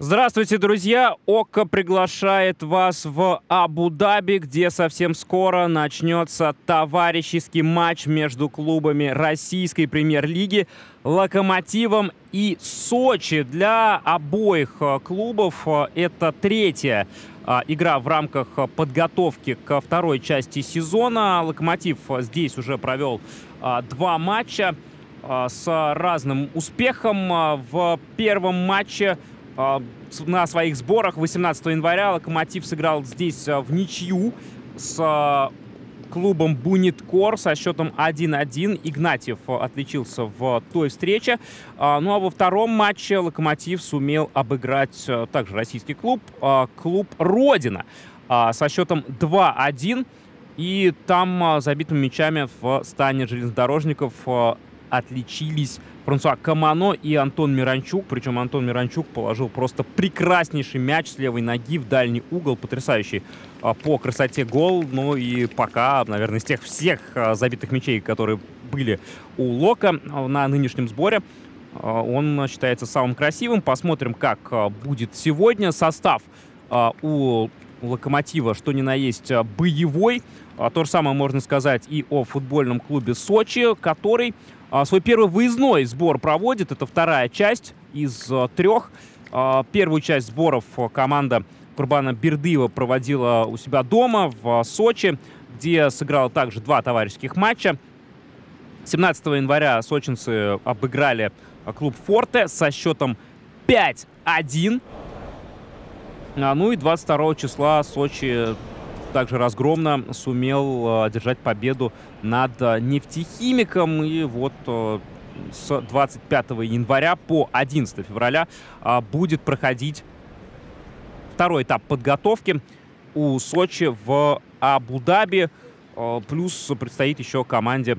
Здравствуйте, друзья! ОККО приглашает вас в Абу-Даби, где совсем скоро начнется товарищеский матч между клубами российской премьер-лиги «Локомотивом» и «Сочи». Для обоих э, клубов э, это третья э, игра в рамках подготовки ко второй части сезона. «Локомотив» здесь уже провел два матча с разным успехом. В первом матче на своих сборах 18 января Локомотив сыграл здесь а, в ничью с а, клубом Буниткор со счетом 1-1. Игнатьев отличился в той встрече. Ну а во втором матче Локомотив сумел обыграть также российский клуб, клуб Родина со счетом 2-1. И там забитыми мячами в стане железнодорожников отличились Франсуа Камано и Антон Миранчук. Причем Антон Миранчук положил просто прекраснейший мяч с левой ноги в дальний угол. Потрясающий а, по красоте гол. Ну и пока, наверное, из тех всех а, забитых мячей, которые были у Лока а, на нынешнем сборе, он считается самым красивым. Посмотрим, как будет сегодня. Состав у Локомотива, что ни на есть, боевой. То же самое можно сказать и о футбольном клубе Сочи, который свой первый выездной сбор проводит. Это вторая часть из а, трех. А, первую часть сборов команда Курбана Бердыева проводила у себя дома в Сочи, где сыграла также два товарищеских матча. 17 января сочинцы обыграли клуб «Форте» со счетом 5-1. Ну и 22 числа Сочи также разгромно сумел одержать победу над нефтехимиком. И вот с 25 января по 11 февраля будет проходить второй этап подготовки у Сочи в Абу-Даби. Плюс предстоит еще команде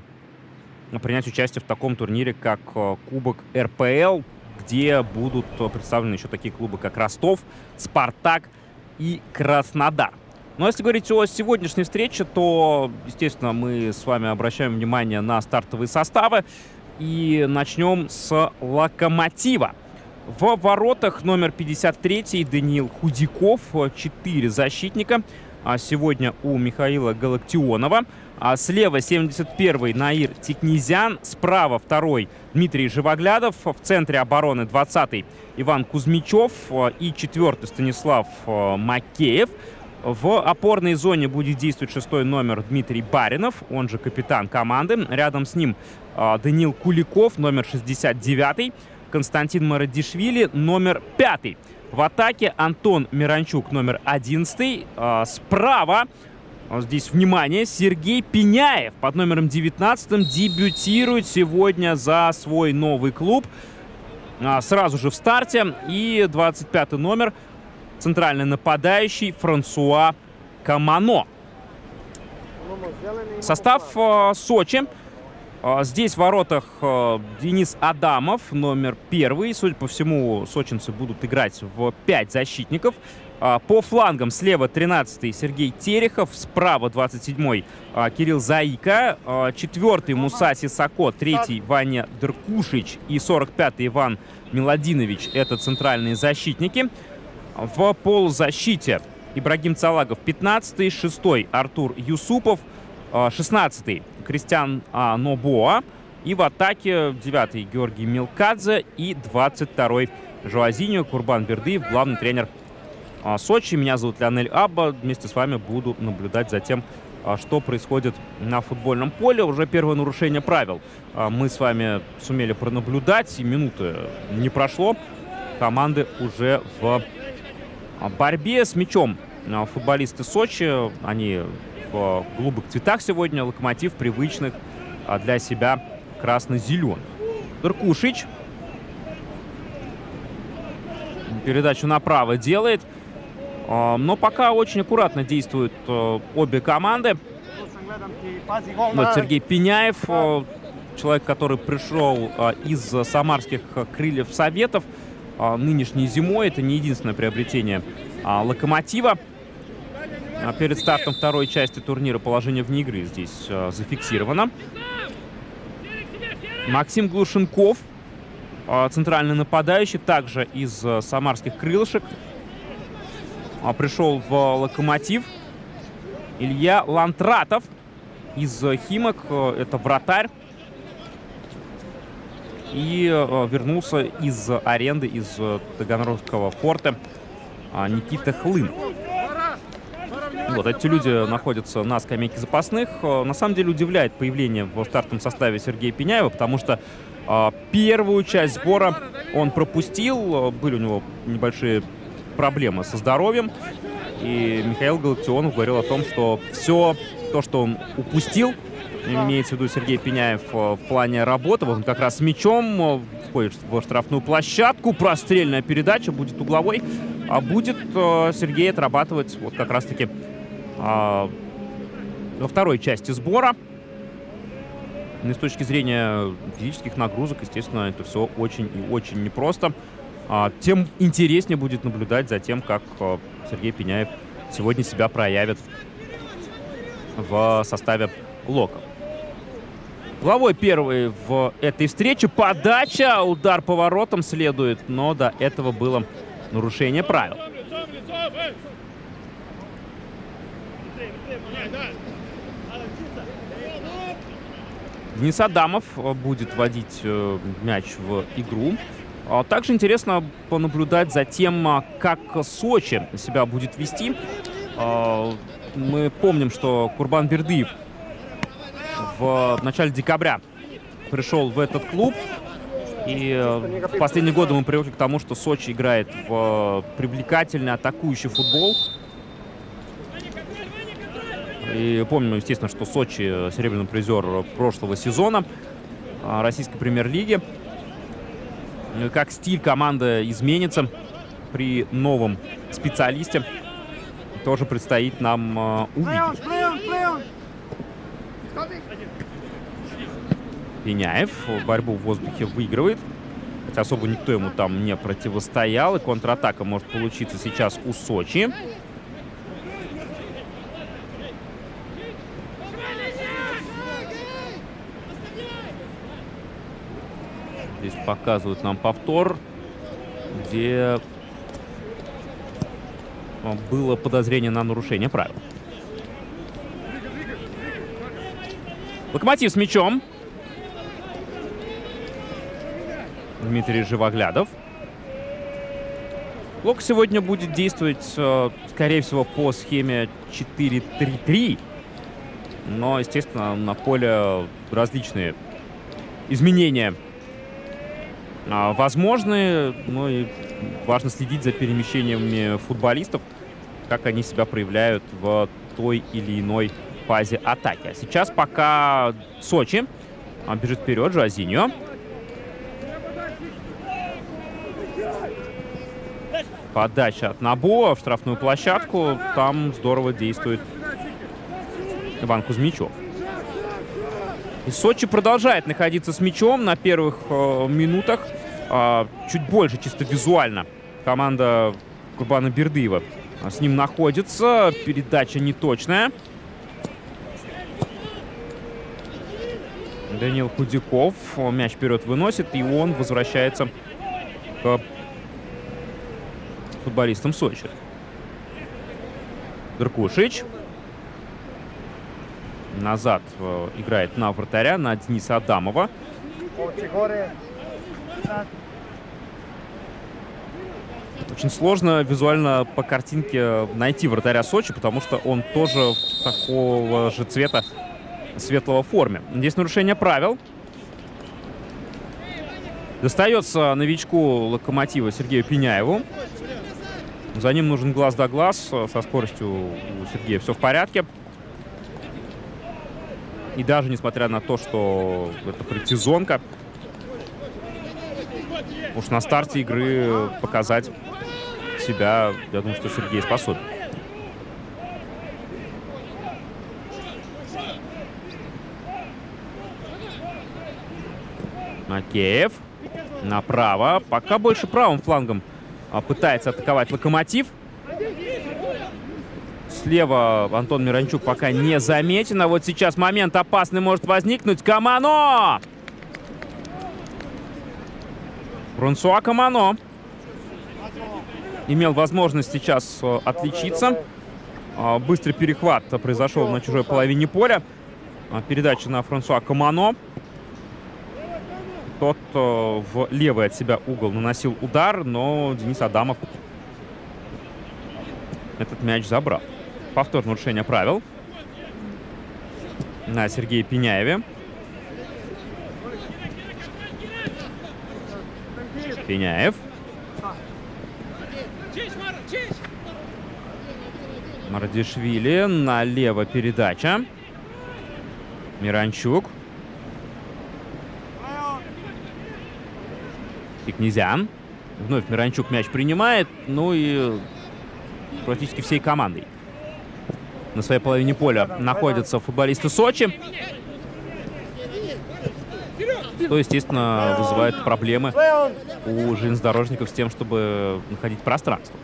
принять участие в таком турнире, как Кубок РПЛ, где будут представлены еще такие клубы, как Ростов, Спартак и Краснодар. Но если говорить о сегодняшней встрече, то, естественно, мы с вами обращаем внимание на стартовые составы. И начнем с «Локомотива». В воротах номер 53 Даниил Худяков, 4 защитника. А сегодня у Михаила Галактионова. А слева 71-й Наир Тикнезян, справа второй Дмитрий Живоглядов, в центре обороны 20-й Иван Кузьмичев и четвертый Станислав э, Макеев. В опорной зоне будет действовать шестой номер Дмитрий Баринов, он же капитан команды. Рядом с ним э, Данил Куликов, номер 69. Константин Марадишвили, номер 5. В атаке Антон Миранчук, номер 11. Э, а, справа, здесь внимание, Сергей Пеняев под номером 19 дебютирует сегодня за свой новый клуб. Сразу же в старте. И 25 номер – центральный нападающий Франсуа Камано. Состав э, Сочи. Э, здесь в воротах э, Денис Адамов, номер первый. Судя по всему, сочинцы будут играть в 5 защитников. По флангам слева 13-й Сергей Терехов, справа 27-й э, Кирилл Заика, э, 4-й Мусаси Сако, 3-й Ваня Деркушич и 45-й Иван Миладинович. Это центральные защитники в полузащите. Ибрагим Цалагов 15-й, 6-й Артур Юсупов, 16-й а, Кристиан Нобоа. И в атаке 9-й Георгий Милкадзе и 22-й Жуазиньо Курбан Бердыев, главный тренер а, Сочи. Меня зовут Леонель Абба. Вместе с вами буду наблюдать за тем, что происходит на футбольном поле. Уже первое нарушение правил мы с вами сумели пронаблюдать. И минуты не прошло. Команды уже в борьбе с мячом а, футболисты Сочи, они в голубых цветах сегодня, локомотив привычных а, для себя красно-зеленых. Дуркушич передачу направо делает. А, но пока очень аккуратно действуют обе команды. Вот Сергей Пеняев, человек, который пришел из самарских крыльев Советов. А, нынешней зимой. Это не единственное приобретение а, «Локомотива». А, перед стартом второй части турнира положение вне игры здесь зафиксировано. Максим Глушенков центральный нападающий, также из самарских крылышек. Пришел в «Локомотив». Илья Лантратов из Химок. Это вратарь и э, вернулся из аренды из э, Таганрогского форта а, Никита Хлын. Вот, эти люди находятся на скамейке запасных. Э, на самом деле удивляет появление в стартовом составе Сергея Пеняева, потому что э, первую часть сбора он пропустил. Были у него небольшие проблемы со здоровьем. И Михаил Галактионов говорил о том, что все то, что он упустил, имеется в виду Сергей Пеняев э, в плане работы. Вот он как раз с мячом э, входит в штрафную площадку. Прострельная передача будет угловой. А будет э, Сергей отрабатывать вот как раз-таки во второй части сбора. И с точки зрения физических нагрузок, естественно, это все очень и очень непросто. А, тем интереснее будет наблюдать за тем, как Сергей Пеняев сегодня себя проявит в составе Лока. Главой первой в этой встрече подача, удар поворотом следует, но до этого было нарушение правил. Денис Адамов будет водить э, мяч в игру. А также интересно понаблюдать за тем, как Сочи себя будет вести. А, мы помним, что Курбан Бердыев в начале декабря пришел в этот клуб. И э, в последние годы мы привыкли к тому, что Сочи играет в привлекательный атакующий футбол. И помним, естественно, что Сочи серебряный призер прошлого сезона э, российской премьер-лиги. Как стиль команды изменится при новом специалисте, тоже предстоит нам э, увидеть. Пеняев борьбу в воздухе выигрывает. Хотя особо никто ему там не противостоял. И контратака может получиться сейчас у Сочи. Здесь показывают нам повтор, где было подозрение на нарушение правил. Локомотив с мячом. Дмитрий Живоглядов. Лок сегодня будет действовать, э, скорее всего, по схеме 4-3-3. Но, естественно, на поле различные изменения а, возможны. Ну и важно следить за перемещениями футболистов, как они себя проявляют в той или иной фазе атаки. А сейчас пока Сочи а, бежит вперед, Жуазиньо. Подача от Набо в штрафную площадку. Там здорово действует Иван Кузьмичев. И Сочи продолжает находиться с мячом на первых э, минутах. Э, чуть больше, чисто визуально. Команда Курбана Бердыева с ним находится. Передача неточная. Данил Худяков мяч вперед выносит, и он возвращается к футболистам Сочи. Дркушич. Назад э, играет на вратаря, на Дениса Адамова. Очень сложно визуально по картинке найти вратаря Сочи, потому что он тоже такого же цвета светлого форме. Здесь нарушение правил. Достается новичку локомотива Сергею Пеняеву. За ним нужен глаз да глаз. Со скоростью у Сергея все в порядке. И даже несмотря на то, что это предсезонка, уж на старте игры показать себя, я думаю, что Сергей способен. Макеев направо. Пока больше правым флангом пытается атаковать Локомотив. Слева Антон Миранчук пока не заметен. А вот сейчас момент опасный может возникнуть. Камано! Франсуа Камано имел возможность сейчас э, отличиться. А, быстрый перехват произошел на чужой половине поля. А, передача на Франсуа Камано. Тот э, в левый от себя угол наносил удар, но Денис Адамов этот мяч забрал. Повтор нарушения правил на Сергея Пеняеве. Пеняев. Мардишвили. Налево передача. Миранчук. Кикнезян. Вновь Миранчук мяч принимает. Ну и практически всей командой. На своей половине поля находятся футболисты Сочи. Что, естественно, вызывает проблемы у железнодорожников с тем, чтобы находить пространство.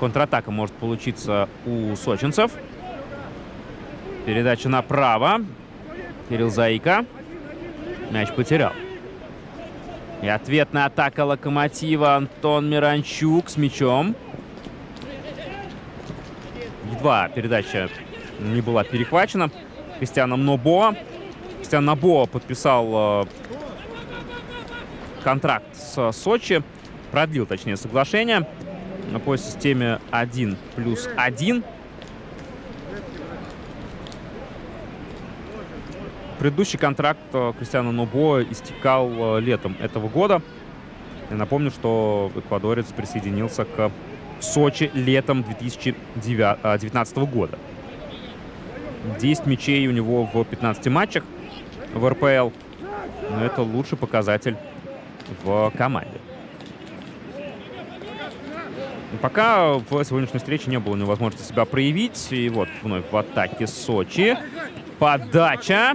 Контратака может получиться у сочинцев. Передача направо. Кирилл Заика. Мяч потерял. И ответная атака Локомотива. Антон Миранчук с мячом. Едва передача не была перехвачена. Кристианом Нобо. Кристиан Нобо подписал э, контракт с Сочи. Продлил, точнее, соглашение по системе 1 плюс 1. Предыдущий контракт э, Кристиана Нобо истекал э, летом этого года. Я напомню, что эквадорец присоединился к Сочи летом 2019 э, года. 10 мячей у него в 15 матчах в РПЛ. Но это лучший показатель в команде. Пока в сегодняшней встрече не было невозможности себя проявить. И вот вновь в атаке Сочи. Подача.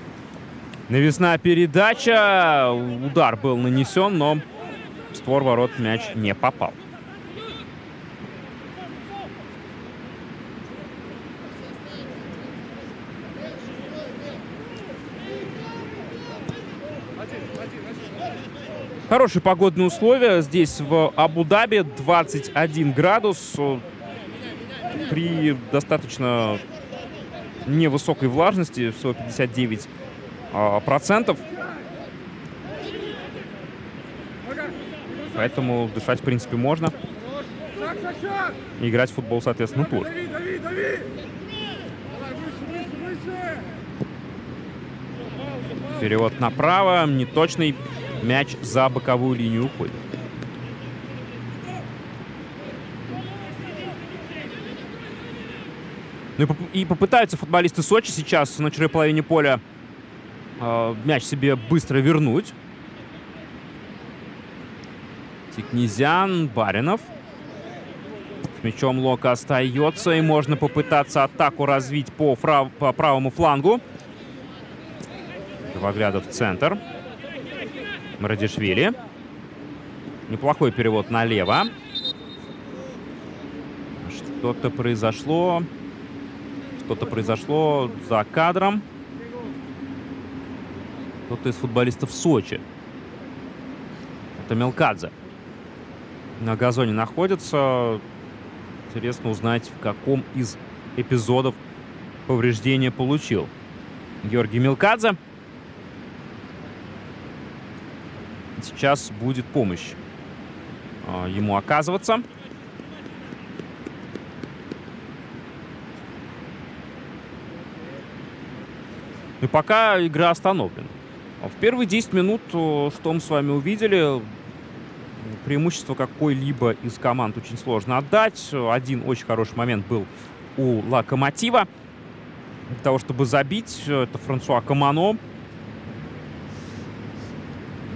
Навесная передача. Удар был нанесен, но в створ ворот мяч не попал. Хорошие погодные условия. Здесь в Абу-Даби 21 градус. При достаточно невысокой влажности, всего 59 а, процентов. Поэтому дышать, в принципе, можно. И играть в футбол, соответственно, тоже. Перевод направо, неточный. Мяч за боковую линию уходит. Ну и попытаются футболисты Сочи сейчас на чужой половине поля мяч себе быстро вернуть. Тикнезян, Баринов. С мячом Лока остается, и можно попытаться атаку развить по, фрав, по правому флангу. Кривоглядов в центр. Мрадишвили. Неплохой перевод налево. Что-то произошло. Что-то произошло за кадром. Кто-то из футболистов Сочи. Это Мелкадзе. На газоне находится. Интересно узнать, в каком из эпизодов повреждения получил. Георгий Мелкадзе. Сейчас будет помощь а, ему оказываться. И пока игра остановлена. В первые 10 минут, что мы с вами увидели, преимущество какой-либо из команд очень сложно отдать. Один очень хороший момент был у Локомотива. Для того, чтобы забить, это Франсуа Камано.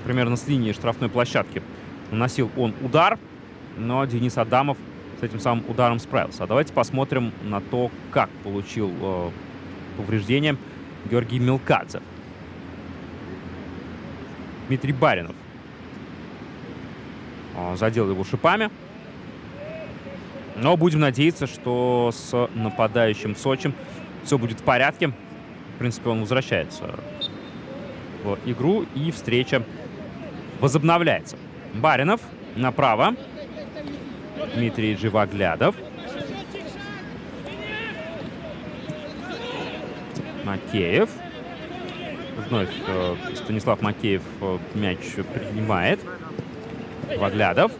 Примерно с линии штрафной площадки наносил он удар. но Денис Адамов с этим самым ударом справился. А давайте посмотрим на то, как получил э, повреждение Георгий Мелкадзе. Дмитрий Баринов э, задел его шипами. Но будем надеяться, что с нападающим Сочи все будет в порядке. В принципе, он возвращается в игру, и встреча возобновляется. Баринов направо. Дмитрий Живоглядов. Макеев. Вновь э, Станислав Макеев э, мяч принимает. Живоглядов.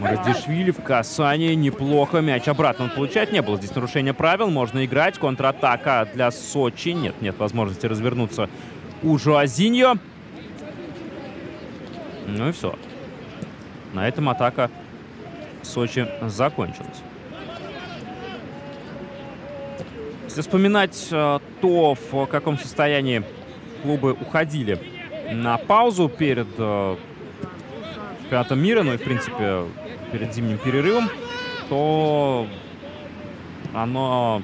Раздешвили в касании. Неплохо. Мяч обратно он получает. Не было здесь нарушения правил. Можно играть. Контратака для Сочи. Нет, нет возможности развернуться у Жуазиньо. Ну и все. На этом атака Сочи закончилась. Если вспоминать э, то, в каком состоянии клубы уходили на паузу перед э, чемпионатом мира, ну и, в принципе, перед зимним перерывом, то оно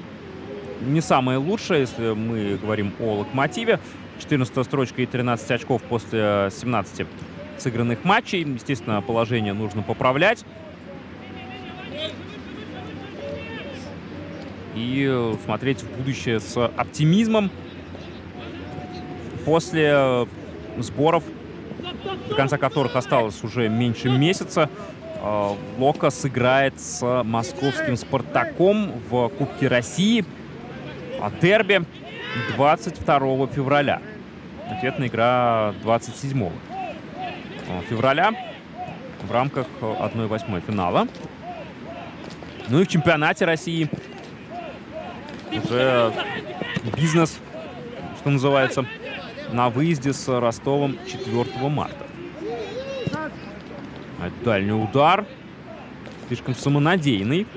не самое лучшее, если мы говорим о «Локомотиве». 14 строчка и 13 очков после 17 сыгранных матчей. Естественно, положение нужно поправлять. И смотреть в будущее с оптимизмом. После сборов, до конца которых осталось уже меньше месяца, э, Лока сыграет с московским «Спартаком» в Кубке России. А дерби 22 февраля. Ответная игра 27 февраля в рамках 1-8 финала. Ну и в чемпионате России уже бизнес, что называется, на выезде с Ростовом 4 марта. Дальний удар. Слишком самонадеянный.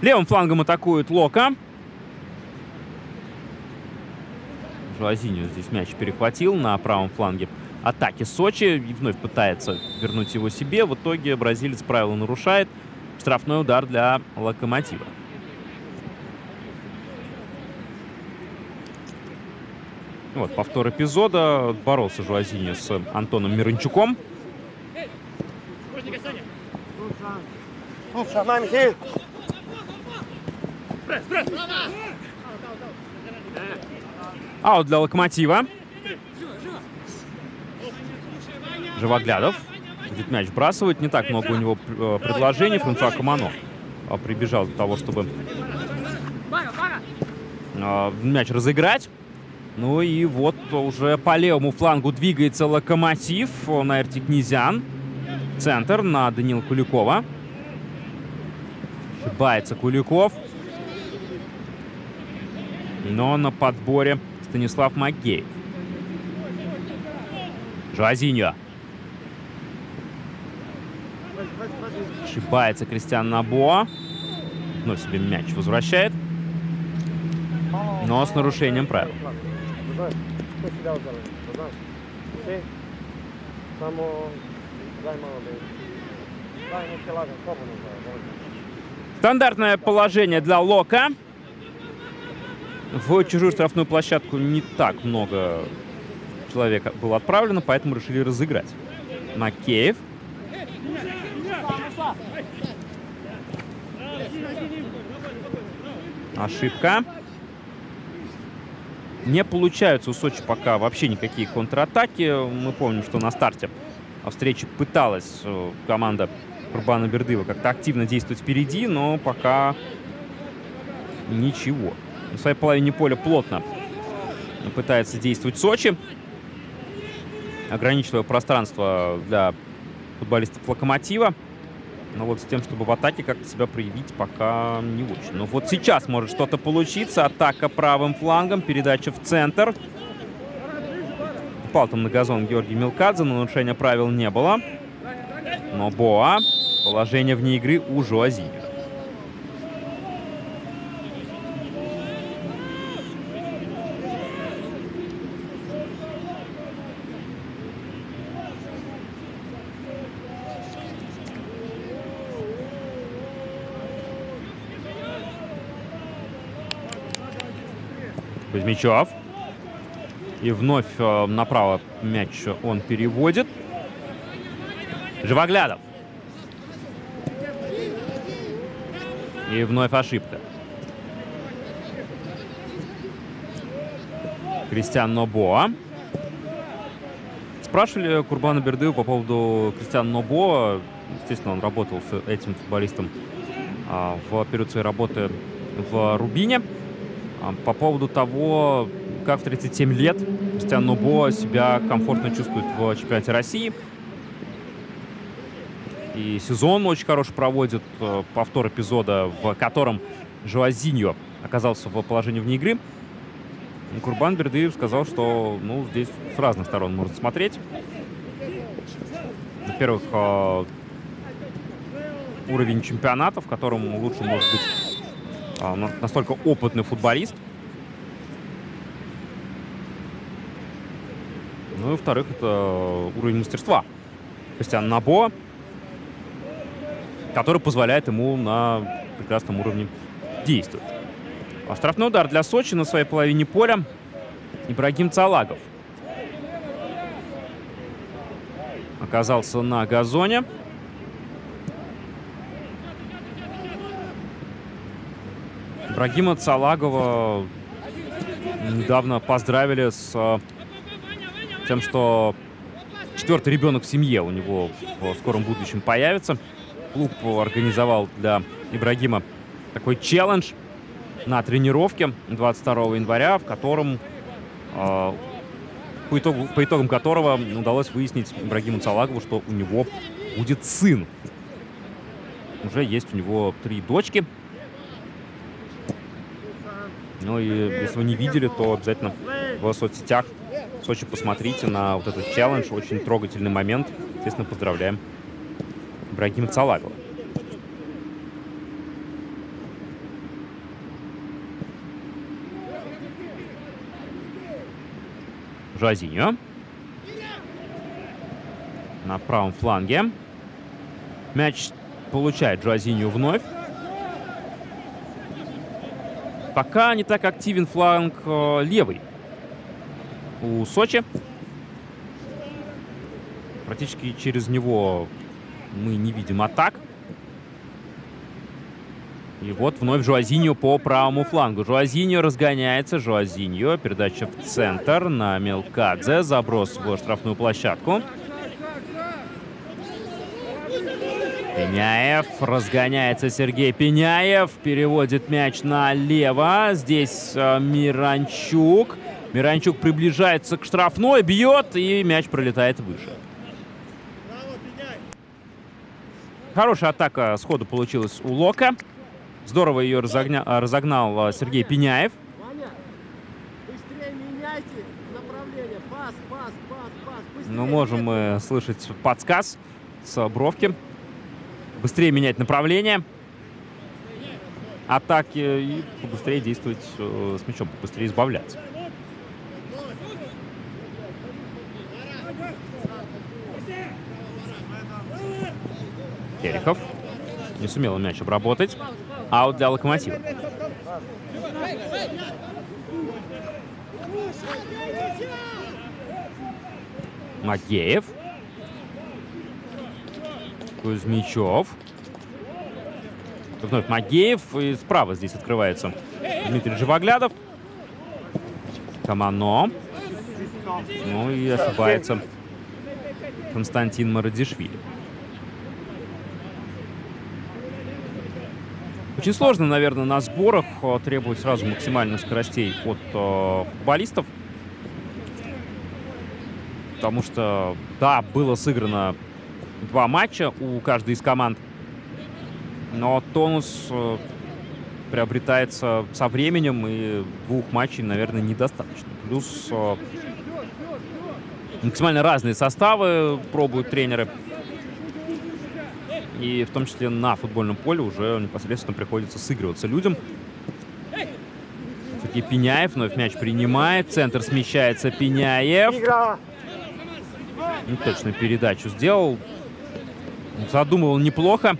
Левым флангом атакует Лока. Жуазиньо здесь мяч перехватил на правом фланге атаки Сочи и вновь пытается вернуть его себе. В итоге бразилец правила нарушает. Штрафной удар для Локомотива. Вот, повтор эпизода. Боролся Жуазиньо с Антоном Мирончуком. Аут для Локомотива. Живоглядов. Будет мяч бросывать. Не так много у него э, предложений. Франсуа Камано а, прибежал для того, чтобы а, мяч разыграть. Ну и вот уже по левому флангу двигается Локомотив. На Эрти Князян. Центр на Данила Куликова. Ошибается Куликов. Но на подборе Станислав Макеев. Жуазиньо. Ошибается Кристиан Набоа. Но себе мяч возвращает. Но с нарушением правил. Стандартное положение для Лока. В чужую штрафную площадку не так много человека было отправлено, поэтому решили разыграть. Макеев. Ошибка. Не получаются у Сочи пока вообще никакие контратаки. Мы помним, что на старте встречи пыталась э, команда Курбана Бердыева как-то активно действовать впереди, но пока ничего на своей половине поля плотно пытается действовать Сочи. Ограничивая пространство для футболистов Локомотива. Но вот с тем, чтобы в атаке как-то себя проявить, пока не очень. Но вот сейчас может что-то получиться. Атака правым флангом, передача в центр. Упал там на газон Георгий Милкадзе, но нарушения правил не было. Но Боа Положение вне игры у Жуазини. Кузьмичев. И вновь э, направо мяч он переводит. Живоглядов. И вновь ошибка. Кристиан Нобо. Спрашивали Курбана Бердыева по поводу Кристиана Нобо. Естественно, он работал с этим футболистом а, в период своей работы в Рубине. А, по поводу того, как в 37 лет Кристиан Нобо себя комфортно чувствует в чемпионате России. И сезон очень хороший проводит. Э, повтор эпизода, в котором Жуазиньо оказался в положении вне игры. Курбан Бердыев сказал, что ну, здесь с разных сторон можно смотреть. Во-первых, э, уровень чемпионата, в котором лучше может быть э, настолько опытный футболист. Ну и во-вторых, это уровень мастерства. Кристиан Набо который позволяет ему на прекрасном уровне действовать. А штрафной удар для Сочи на своей половине поля. Ибрагим Цалагов. Оказался на газоне. Ибрагима Цалагова недавно поздравили с тем, что четвертый ребенок в семье у него в скором будущем появится клуб организовал для Ибрагима такой челлендж на тренировке 22 января, в котором э, по, итогу, по итогам которого удалось выяснить Ибрагиму Цалагову, что у него будет сын. Уже есть у него три дочки. Ну и если вы не видели, то обязательно в соцсетях в Сочи посмотрите на вот этот челлендж. Очень трогательный момент. Естественно, поздравляем Ибрагима Цалагова. Жуазиньо. На правом фланге. Мяч получает Жуазиньо вновь. Пока не так активен фланг э, левый у Сочи. Практически через него мы не видим атак. И вот вновь Жуазиньо по правому флангу. Жуазиньо разгоняется. Жуазиньо. Передача в центр на Мелкадзе. Заброс в штрафную площадку. Пеняев. Разгоняется Сергей Пеняев. Переводит мяч налево. Здесь э, Миранчук. Миранчук приближается к штрафной. Бьет. И мяч пролетает выше. Хорошая атака сходу получилась у Лока. Здорово ее разогня... разогнал а, Сергей Пеняев. Ну, можем мы слышать подсказ с бровки. Быстрее менять направление атаки и побыстрее действовать э, с мячом, побыстрее избавляться. Терехов. Не сумел мяч обработать. Аут для Локомотива. Макеев. Кузьмичев. Вновь Магеев. И справа здесь открывается Дмитрий Живоглядов. Камано. Ну и ошибается Константин Марадишвили. Очень сложно, наверное, на сборах э, требовать сразу максимальных скоростей от э, футболистов. Потому что, да, было сыграно два матча у каждой из команд. Но тонус э, приобретается со временем, и двух матчей, наверное, недостаточно. Плюс э, максимально разные составы пробуют тренеры. И в том числе на футбольном поле уже непосредственно приходится сыгрываться людям. Все-таки Пеняев вновь мяч принимает. Центр смещается Пеняев. Неточную передачу сделал. Задумывал неплохо.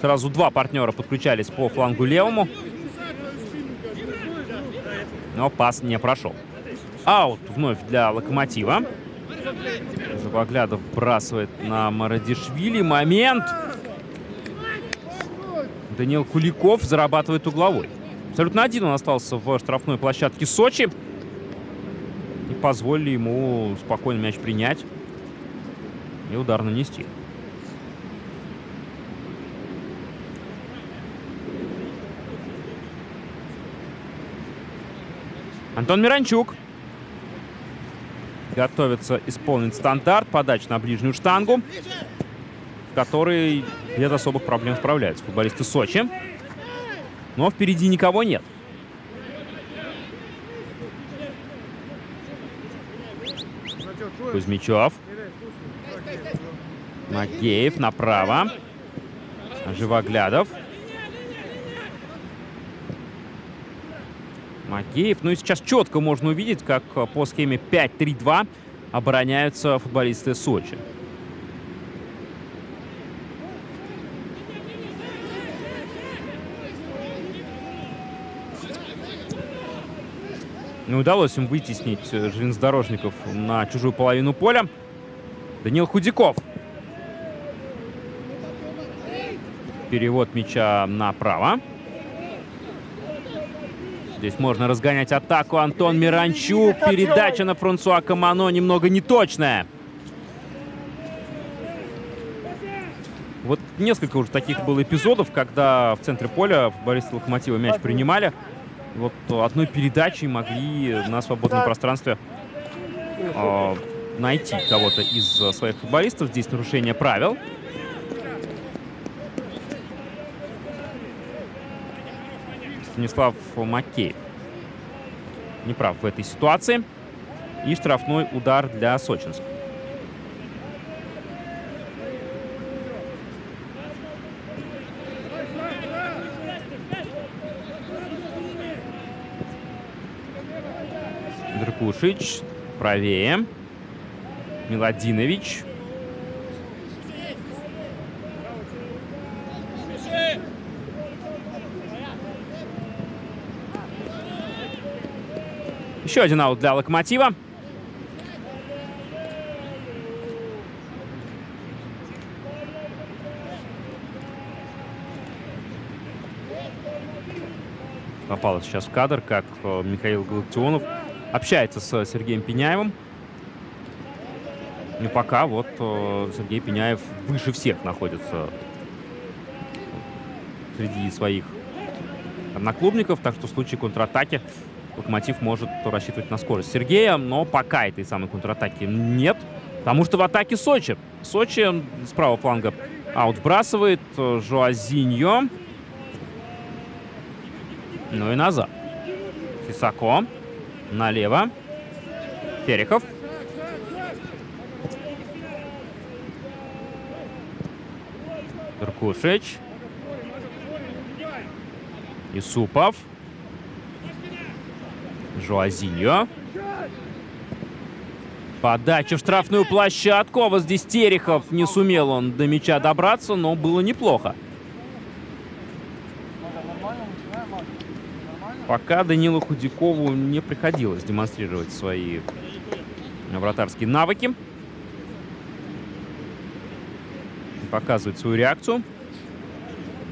Сразу два партнера подключались по флангу левому. Но пас не прошел. Аут вновь для Локомотива. Забоглядов бросает на Марадишвили. Момент. Даниил Куликов зарабатывает угловой. Абсолютно один он остался в штрафной площадке Сочи. И позволили ему спокойно мяч принять и удар нанести. Антон Миранчук готовится исполнить стандарт, подач на ближнюю штангу, в которой без особых проблем справляются футболисты Сочи. Но впереди никого нет. Кузьмичев. Макеев направо. Живоглядов. Макеев. Ну и сейчас четко можно увидеть, как по схеме 5-3-2 обороняются футболисты Сочи. Не удалось им вытеснить железнодорожников на чужую половину поля. Данил Худяков. Перевод мяча направо. Здесь можно разгонять атаку. Антон Миранчук. Передача на Франсуа Камано немного неточная. Вот несколько уже таких было эпизодов, когда в центре поля футболисты Локомотива мяч принимали. Вот одной передачей могли на свободном пространстве э, найти кого-то из своих футболистов. Здесь нарушение правил. Станислав Макеев не прав в этой ситуации. И штрафной удар для Сочинска. Дракушич правее. Миладинович Еще один аут для Локомотива. Попало сейчас в кадр, как э, Михаил Галактионов общается с Сергеем Пеняевым. И пока вот э, Сергей Пеняев выше всех находится среди своих одноклубников. Так что в случае контратаки Локомотив может рассчитывать на скорость Сергея, но пока этой самой контратаки нет. Потому что в атаке Сочи. Сочи с правого фланга аут сбрасывает. Жуазиньо. Ну и назад. Фисако. Налево. Терехов. Туркушич. Исупов. Жуазиньо. Подача в штрафную площадку. А вот здесь Терехов не сумел он до мяча добраться, но было неплохо. Пока Данилу Худякову не приходилось демонстрировать свои вратарские навыки. Показывать свою реакцию.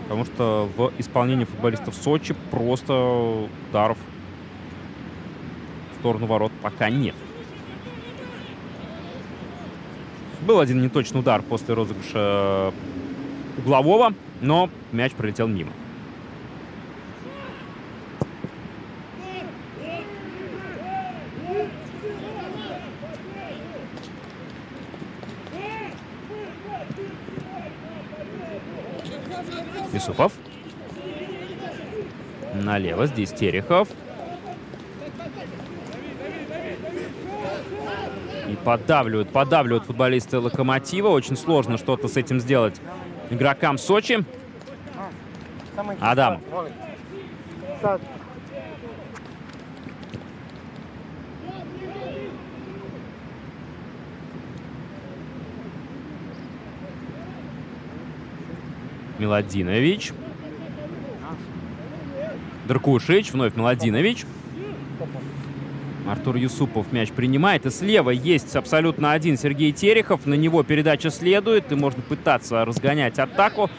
Потому что в исполнении футболистов Сочи просто ударов сторону ворот пока нет. Был один неточный удар после розыгрыша углового, но мяч пролетел мимо. Исупов. Налево здесь Терехов. Поддавливают, поддавливают футболисты Локомотива. Очень сложно что-то с этим сделать игрокам Сочи. Адам. Миладинович. Дркушич, вновь Миладинович. Артур Юсупов мяч принимает. И слева есть абсолютно один Сергей Терехов. На него передача следует. И можно пытаться разгонять атаку.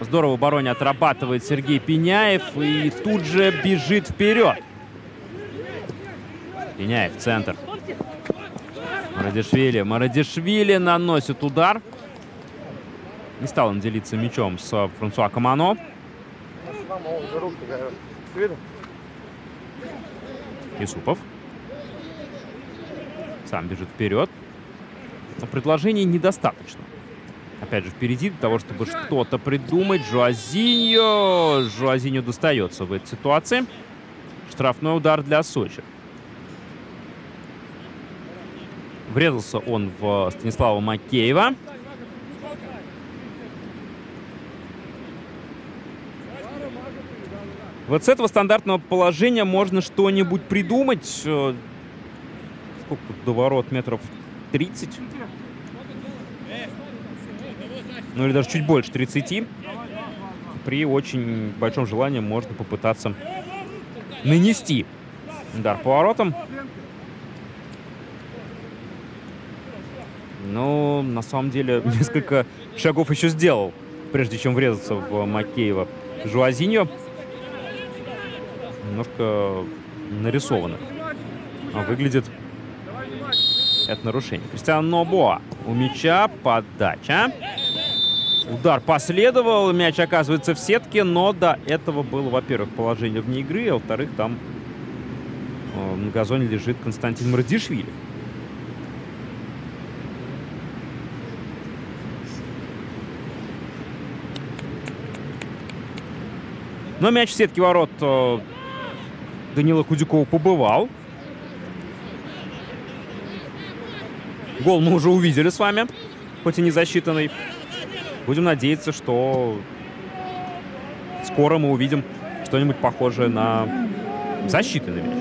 Здорово в обороне отрабатывает Сергей Пеняев. И тут же бежит вперед. Пеняев в центр. Марадишвили. Марадишвили наносит удар. Не стал он делиться мячом с Франсуа Камано. Юсупов. Сам бежит вперед. Но предложений недостаточно. Опять же, впереди для того, чтобы что-то придумать. Жуазиньо. Жуазиньо достается в этой ситуации. Штрафной удар для Сочи. Врезался он в Станислава Макеева. Вот с этого стандартного положения можно что-нибудь придумать. Тут до ворот? Метров 30? Ну или даже чуть больше 30. При очень большом желании можно попытаться нанести удар по воротам. Ну, на самом деле, несколько шагов еще сделал, прежде чем врезаться в Макеева Жуазиньо немножко нарисовано. А выглядит это нарушение. Кристиан Нобоа у мяча, подача. Удар последовал, мяч оказывается в сетке, но до этого было, во-первых, положение вне игры, а во-вторых, там э, на газоне лежит Константин Мардишвили. Но мяч в сетке ворот э, Данила Худякова побывал. Гол мы уже увидели с вами, хоть и не засчитанный. Будем надеяться, что скоро мы увидим что-нибудь похожее на засчитанный мяч.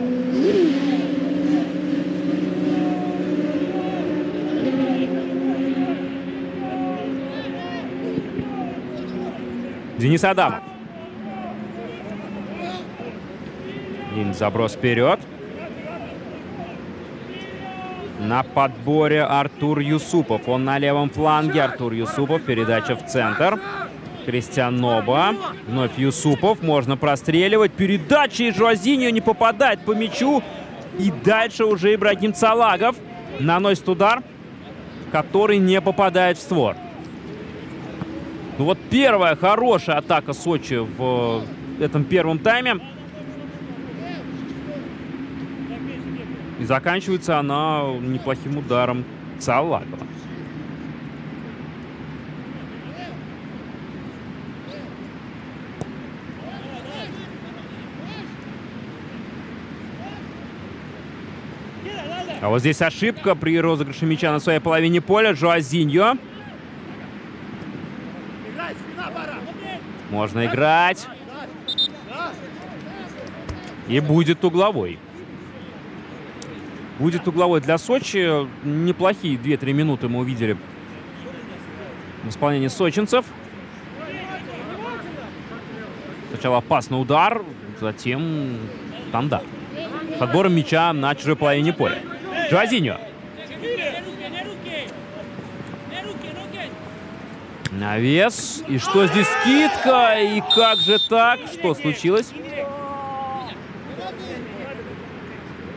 Денис Адамов. Один заброс вперед. На подборе Артур Юсупов. Он на левом фланге. Артур Юсупов. Передача в центр. Кристиан Ноба. Вновь Юсупов. Можно простреливать. Передача и Жуазиньо не попадает по мячу. И дальше уже Ибрагим Цалагов наносит удар, который не попадает в створ. Ну вот первая хорошая атака Сочи в этом первом тайме. И заканчивается она неплохим ударом Цалагова. А вот здесь ошибка при розыгрыше мяча на своей половине поля. Жуазиньо. Можно играть. И будет угловой. Будет угловой для Сочи. Неплохие 2-3 минуты мы увидели в исполнении сочинцев. Сначала опасный удар, затем стандарт. С отбором мяча на чужой половине поля. Жуазиньо. Навес. И что здесь скидка? И как же так? Что случилось?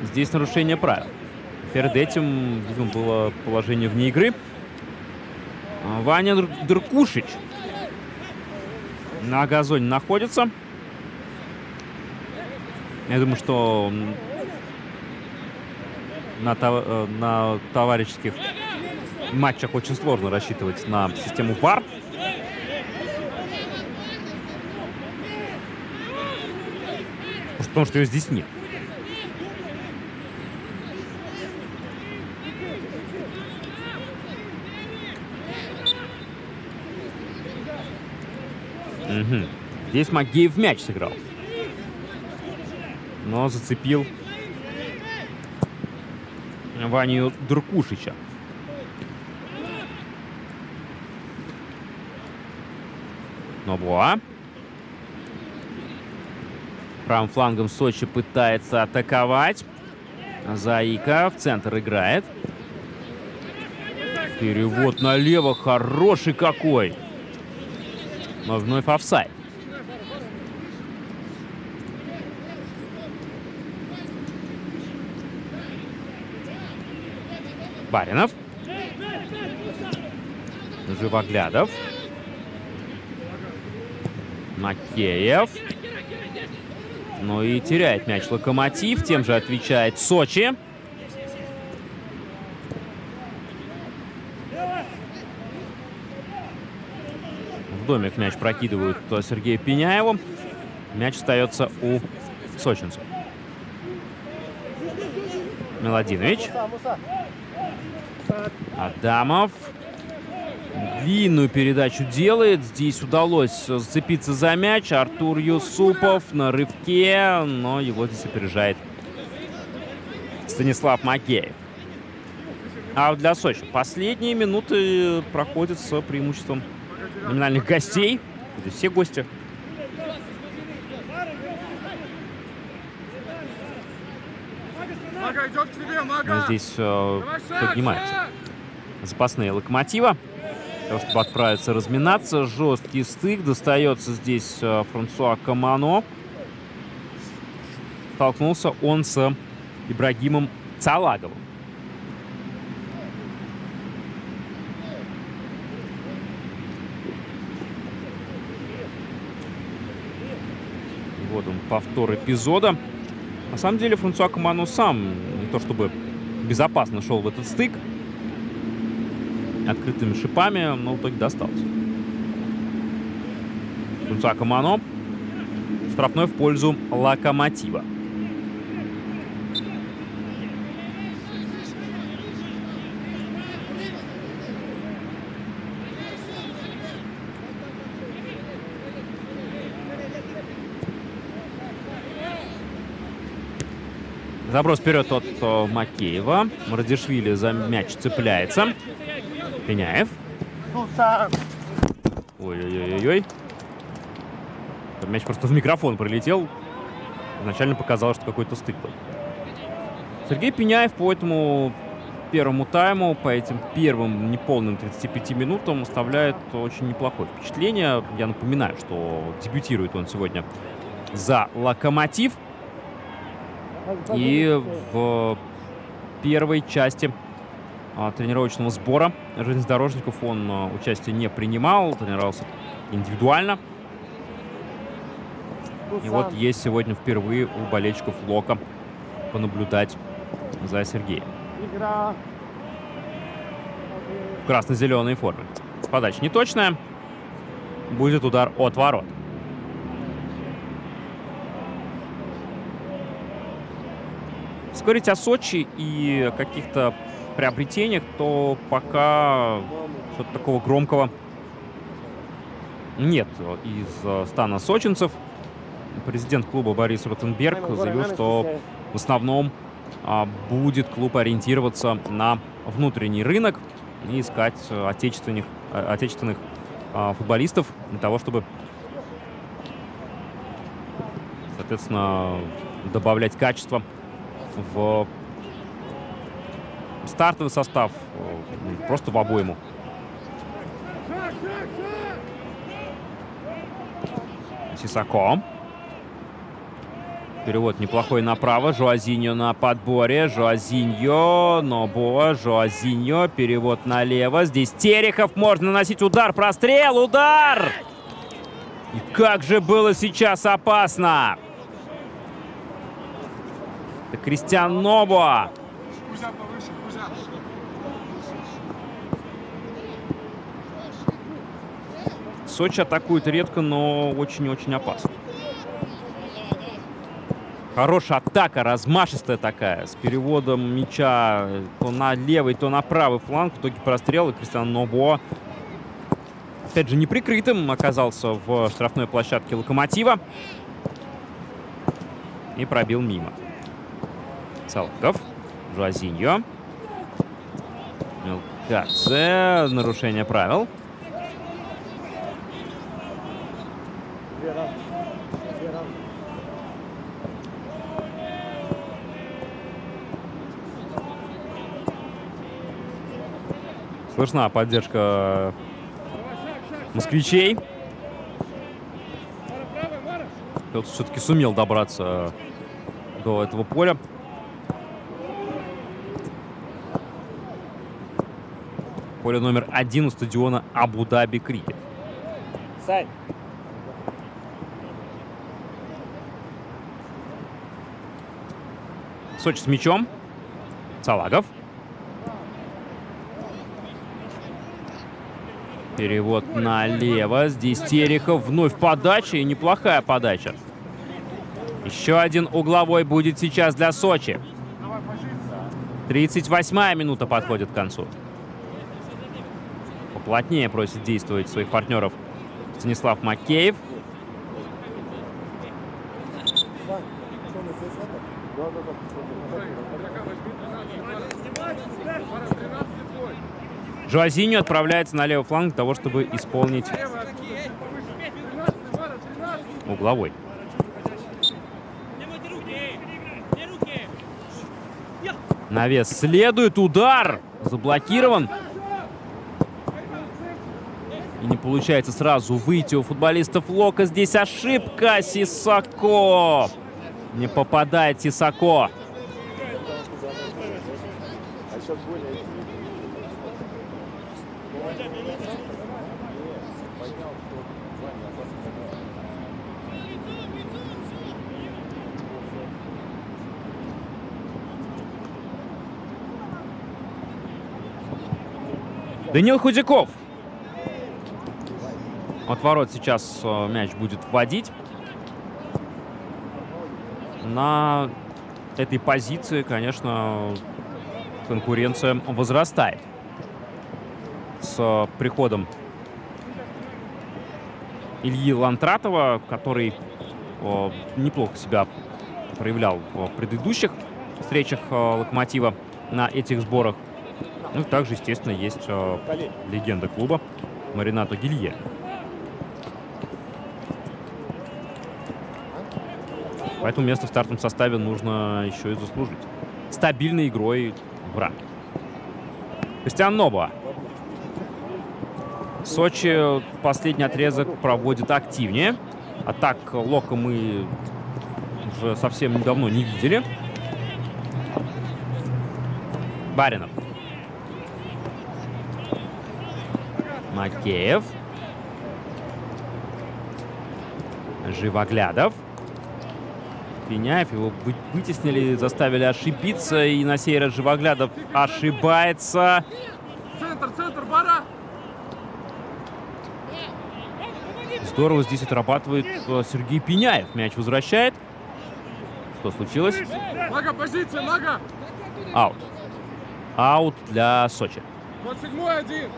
Здесь нарушение правил. Перед этим, видимо, было положение вне игры. А, Ваня Дркушич на газоне находится. Я думаю, что на, э, на товарищеских матчах очень сложно рассчитывать на систему пар. Потому что ее здесь нет. Угу. Здесь Магеев мяч сыграл. Но зацепил Ваню Дуркушича. Нобуа. Правым флангом Сочи пытается атаковать. Заика в центр играет. Перевод налево хороший какой. Но вновь офсайд. Баринов. Живоглядов. Макеев. Ну и теряет мяч Локомотив. Тем же отвечает Сочи. Домик мяч прокидывают Сергею Пеняеву. Мяч остается у сочинцев. Меладинович. Адамов. Длинную передачу делает. Здесь удалось зацепиться за мяч. Артур Юсупов на рывке, но его здесь опережает Станислав Макеев. А для Сочи последние минуты проходят с преимуществом номинальных гостей. Здесь все гости. Здесь э, поднимаются запасные локомотива. Для того, чтобы отправиться разминаться. Жесткий стык. Достается здесь э, Франсуа Камано. Столкнулся он с Ибрагимом Цалаговым. Вот он, повтор эпизода. На самом деле Франсуа Камано сам не то чтобы безопасно шел в этот стык. Открытыми шипами, но в итоге достался. Франсуа Камано. Штрафной в пользу Локомотива. Заброс вперед от о, Макеева. Мрадишвили за мяч цепляется. Пеняев. Ой-ой-ой-ой. Мяч просто в микрофон пролетел. Изначально показалось, что какой-то стык был. Сергей Пеняев по этому первому тайму, по этим первым неполным 35 минутам оставляет очень неплохое впечатление. Я напоминаю, что дебютирует он сегодня за «Локомотив». И в первой части а, тренировочного сбора железнодорожников он а, участие не принимал, тренировался индивидуально. И вот есть сегодня впервые у болельщиков Лока понаблюдать за Сергеем. В красно-зеленой форме. Подача неточная. Будет удар от ворот. Говорить о Сочи и каких-то приобретениях, то пока что-то такого громкого нет из э, стана сочинцев. Президент клуба Борис Ротенберг заявил, что в основном а, будет клуб ориентироваться на внутренний рынок и искать отечественных, э, отечественных а, футболистов для того, чтобы, соответственно, добавлять качество в стартовый состав, э, просто в обойму. Сисако. Перевод неплохой направо. Жуазиньо на подборе. Жуазиньо. Нобо. Жуазиньо. Перевод налево. Здесь Терехов. Можно наносить удар. Прострел. Удар! И как же было сейчас опасно! Это Кристиан Нобо. Сочи атакует редко, но очень-очень опасно. Хорошая атака, размашистая такая, с переводом мяча то на левый, то на правый фланг. В итоге прострел, и Кристиан Нобо опять же, неприкрытым оказался в штрафной площадке «Локомотива». И пробил мимо. Салков. Жуазиньо. Мелкадзе. Нарушение правил. Слышна поддержка москвичей. Кто-то все-таки сумел добраться до этого поля. Поле номер один у стадиона Абу-Даби Крикет. Сань. Сочи с мячом. Салагов. Перевод налево. Здесь Терехов. Вновь подача. И неплохая подача. Еще один угловой будет сейчас для Сочи. 38-я минута подходит к концу. Поплотнее просит действовать своих партнеров Станислав Макеев. Жуазиньо отправляется на левый фланг для того, чтобы исполнить угловой. Навес следует. Удар. Заблокирован. И не получается сразу выйти у футболистов Лока. Здесь ошибка. Сисако. Не попадает Сисако. Данил Худяков. От ворот сейчас э, мяч будет вводить. На этой позиции, конечно, конкуренция возрастает. С приходом Ильи Лантратова, который о, неплохо себя проявлял в предыдущих встречах Локомотива на этих сборах. Ну, также, естественно, есть легенда клуба Маринато Гилье. Поэтому место в стартовом составе нужно еще и заслужить. Стабильной игрой в Кристиан Нобуа. Сочи последний отрезок проводит активнее. А так Лока мы уже совсем недавно не видели. Баринов. Макеев. Живоглядов. Пеняев. Его вытеснили, заставили ошибиться. И на сей раз Живоглядов ошибается. Центр, центр, бара! Здорово здесь отрабатывает э, Сергей Пеняев. Мяч возвращает. Что случилось? Нога, позиция, нога! Аут. Аут для Сочи. 27 один.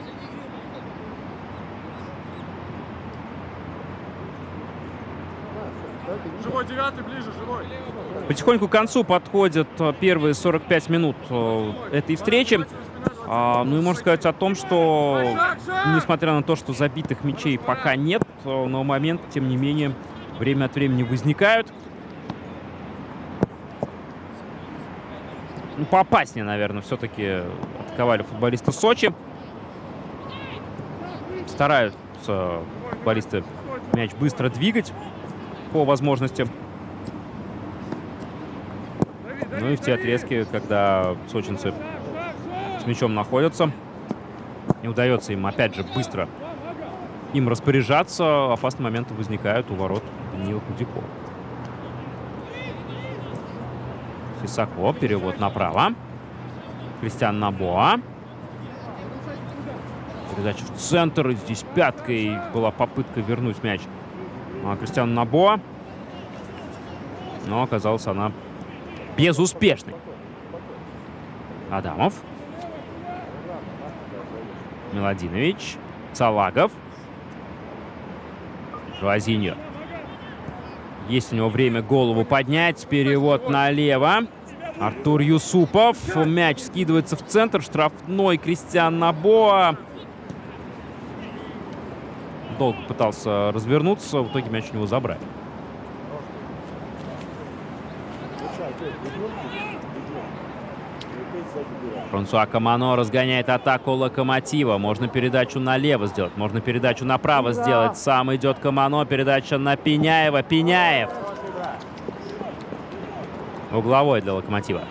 Живой девятый, ближе, живой. Потихоньку к концу подходят э, первые 45 минут э, этой встречи. А, ну и можно сказать о том, что несмотря на то, что забитых мячей пока нет, э, но момент, тем не менее, время от времени возникают. Ну, поопаснее, наверное, все-таки атаковали футболисты Сочи. Стараются футболисты мяч быстро двигать по возможности. Ну и в те отрезки, когда сочинцы с мячом находятся, не удается им, опять же, быстро им распоряжаться, опасные моменты возникают у ворот Данила Худякова. Фисако, перевод направо. Кристиан Набоа. Передача в центр. Здесь пяткой была попытка вернуть мяч а, Кристиану Набоа. Но оказалась она безуспешной. Адамов. Миладинович. Салагов. Жуазиньо. Есть у него время голову поднять. Перевод налево. Артур Юсупов. Мяч скидывается в центр. Штрафной Кристиан Набоа. Долго пытался развернуться. В итоге мяч у него забрали. Франсуа Камано разгоняет атаку Локомотива. Можно передачу налево сделать, можно передачу направо сделать. Сам идет Камано, передача на Пеняева. Пеняев. Угловой для Локомотива.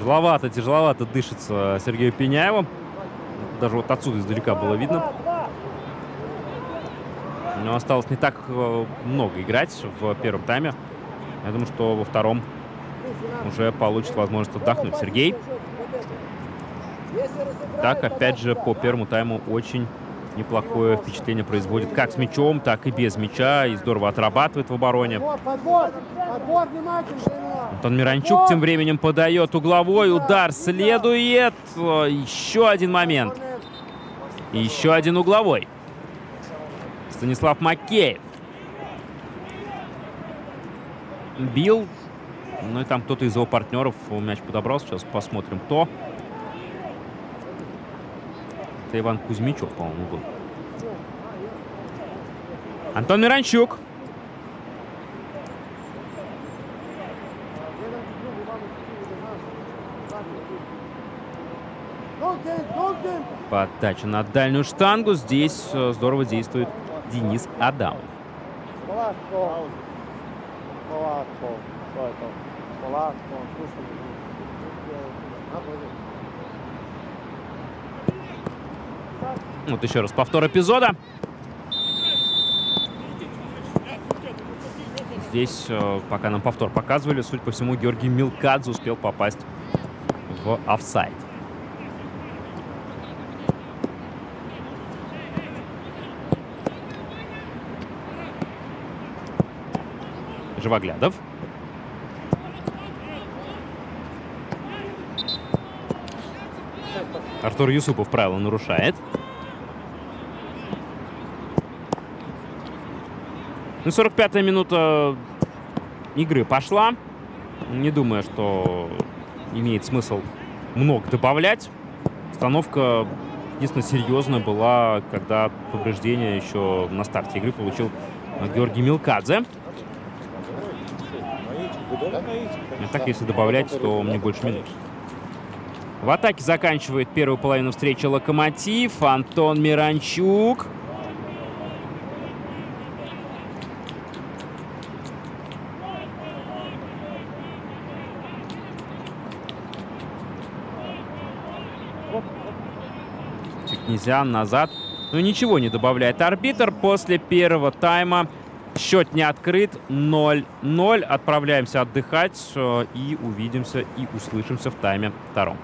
Тяжеловато, тяжеловато дышится Сергею Пеняеву. Даже вот отсюда издалека было видно. Но осталось не так э, много играть в первом тайме. Я думаю, что во втором уже получит возможность отдохнуть. Сергей. Так, опять же, по первому тайму очень неплохое впечатление производит как с мячом, так и без мяча. И здорово отрабатывает в обороне. Антон Миранчук тем временем подает угловой. Удар следует. Еще один момент. И еще один угловой. Станислав Макеев. Бил. Ну и там кто-то из его партнеров мяч подобрал. Сейчас посмотрим, кто. Это Иван Кузьмичев, по-моему, был. Антон Миранчук. Подача на дальнюю штангу. Здесь э, здорово действует Денис Адамов. Вот еще раз повтор эпизода. Здесь, э, пока нам повтор показывали, судя по всему, Георгий Милкадзе успел попасть в офсайд. Живоглядов. Артур Юсупов правила нарушает. Ну, 45-я минута игры пошла. Не думаю, что имеет смысл много добавлять. Установка единственно серьезная была, когда повреждение еще на старте игры получил Георгий Милкадзе. А так, если добавлять, то мне больше минут. В атаке заканчивает первую половину встречи «Локомотив». Антон Миранчук. Нельзя назад. Но ну, ничего не добавляет арбитр после первого тайма. Счет не открыт. 0-0. Отправляемся отдыхать. Э, и увидимся и услышимся в тайме втором.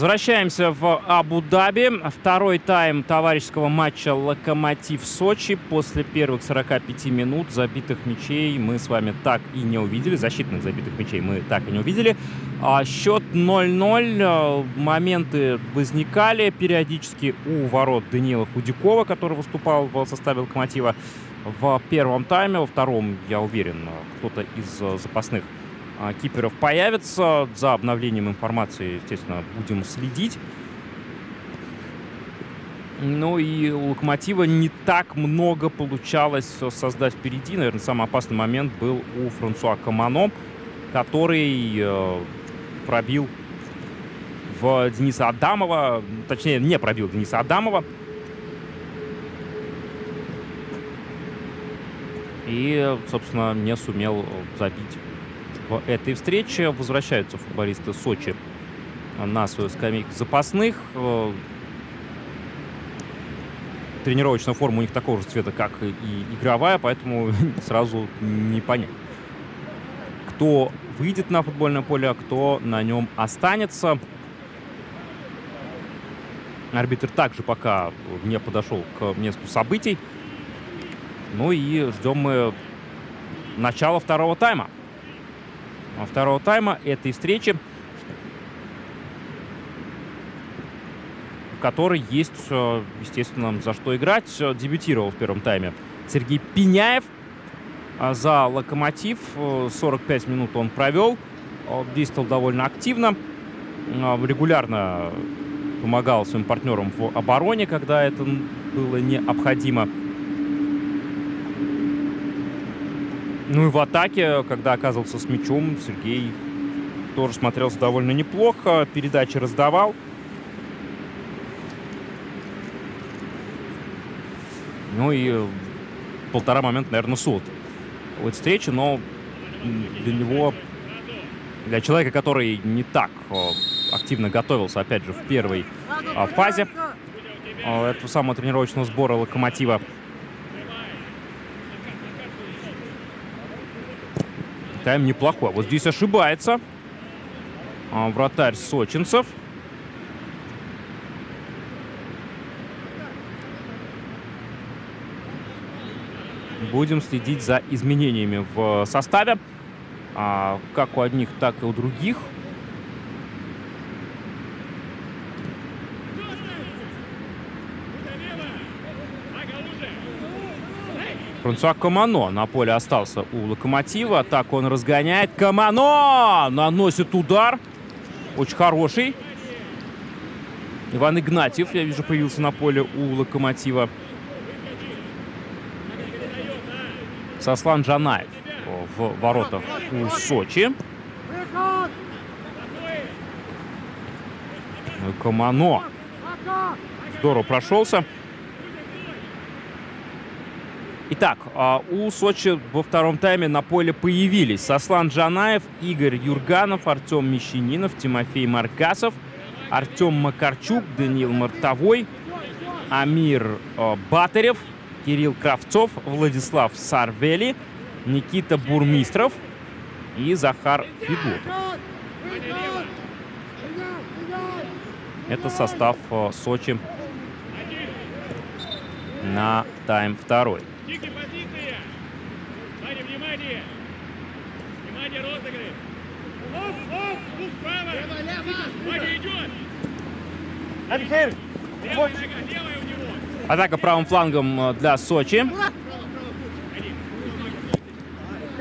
Возвращаемся в Абу-Даби. Второй тайм товарищеского матча «Локомотив Сочи». После первых 45 минут забитых мячей мы с вами так и не увидели. Защитных забитых мячей мы так и не увидели. А счет 0-0. Моменты возникали периодически у ворот Даниила Худякова, который выступал в составе «Локомотива» в первом тайме. Во втором, я уверен, кто-то из запасных а, киперов появится. За обновлением информации, естественно, будем следить. Ну и у Локомотива не так много получалось создать впереди. Наверное, самый опасный момент был у Франсуа Камано, который э, пробил в Дениса Адамова, точнее, не пробил Дениса Адамова. И, собственно, не сумел забить в этой встрече. Возвращаются футболисты Сочи на свою скамейку запасных. Э, тренировочная форма у них такого же цвета, как и игровая, поэтому сразу не понять, кто выйдет на футбольное поле, а кто на нем останется. Арбитр также пока не подошел к месту событий. Ну и ждем мы начала второго тайма второго тайма этой встречи, в которой есть, э, естественно, за что играть. Дебютировал в первом тайме Сергей Пеняев а за «Локомотив». 45 э, минут он провел, действовал довольно активно, регулярно помогал своим партнерам в обороне, когда это было необходимо. Ну и в атаке, когда оказывался с мячом, Сергей тоже смотрелся довольно неплохо. Передачи раздавал. Ну и полтора момента, наверное, суд в этой но для него, для человека, который не так активно готовился, опять же, в первой а, фазе а, этого самого тренировочного сбора «Локомотива», Тайм неплохой. Вот здесь ошибается а, вратарь Сочинцев. Будем следить за изменениями в составе. А, как у одних, так и у других. Франсуа Камано на поле остался у Локомотива. Так он разгоняет. Камано наносит удар. Очень хороший. Иван Игнатьев, я вижу, появился на поле у Локомотива. Сослан Джанаев в воротах у Сочи. Камано здорово прошелся. Итак, а, у Сочи во втором тайме на поле появились Сослан Джанаев, Игорь Юрганов, Артем Мещанинов, Тимофей Маркасов, Артем Макарчук, Даниил Мартовой, Амир а, Батарев, Кирилл Кравцов, Владислав Сарвели, Никита Бурмистров и Захар Федотов. Это состав а, Сочи на тайм второй. Тихо, позиция! Ваня, внимание! Внимание, розыгрыш! Оп, оп, пусть справа! Лево, лево! Ваня идет! Левая нога, левая у него! Атака правым флангом э, для Сочи.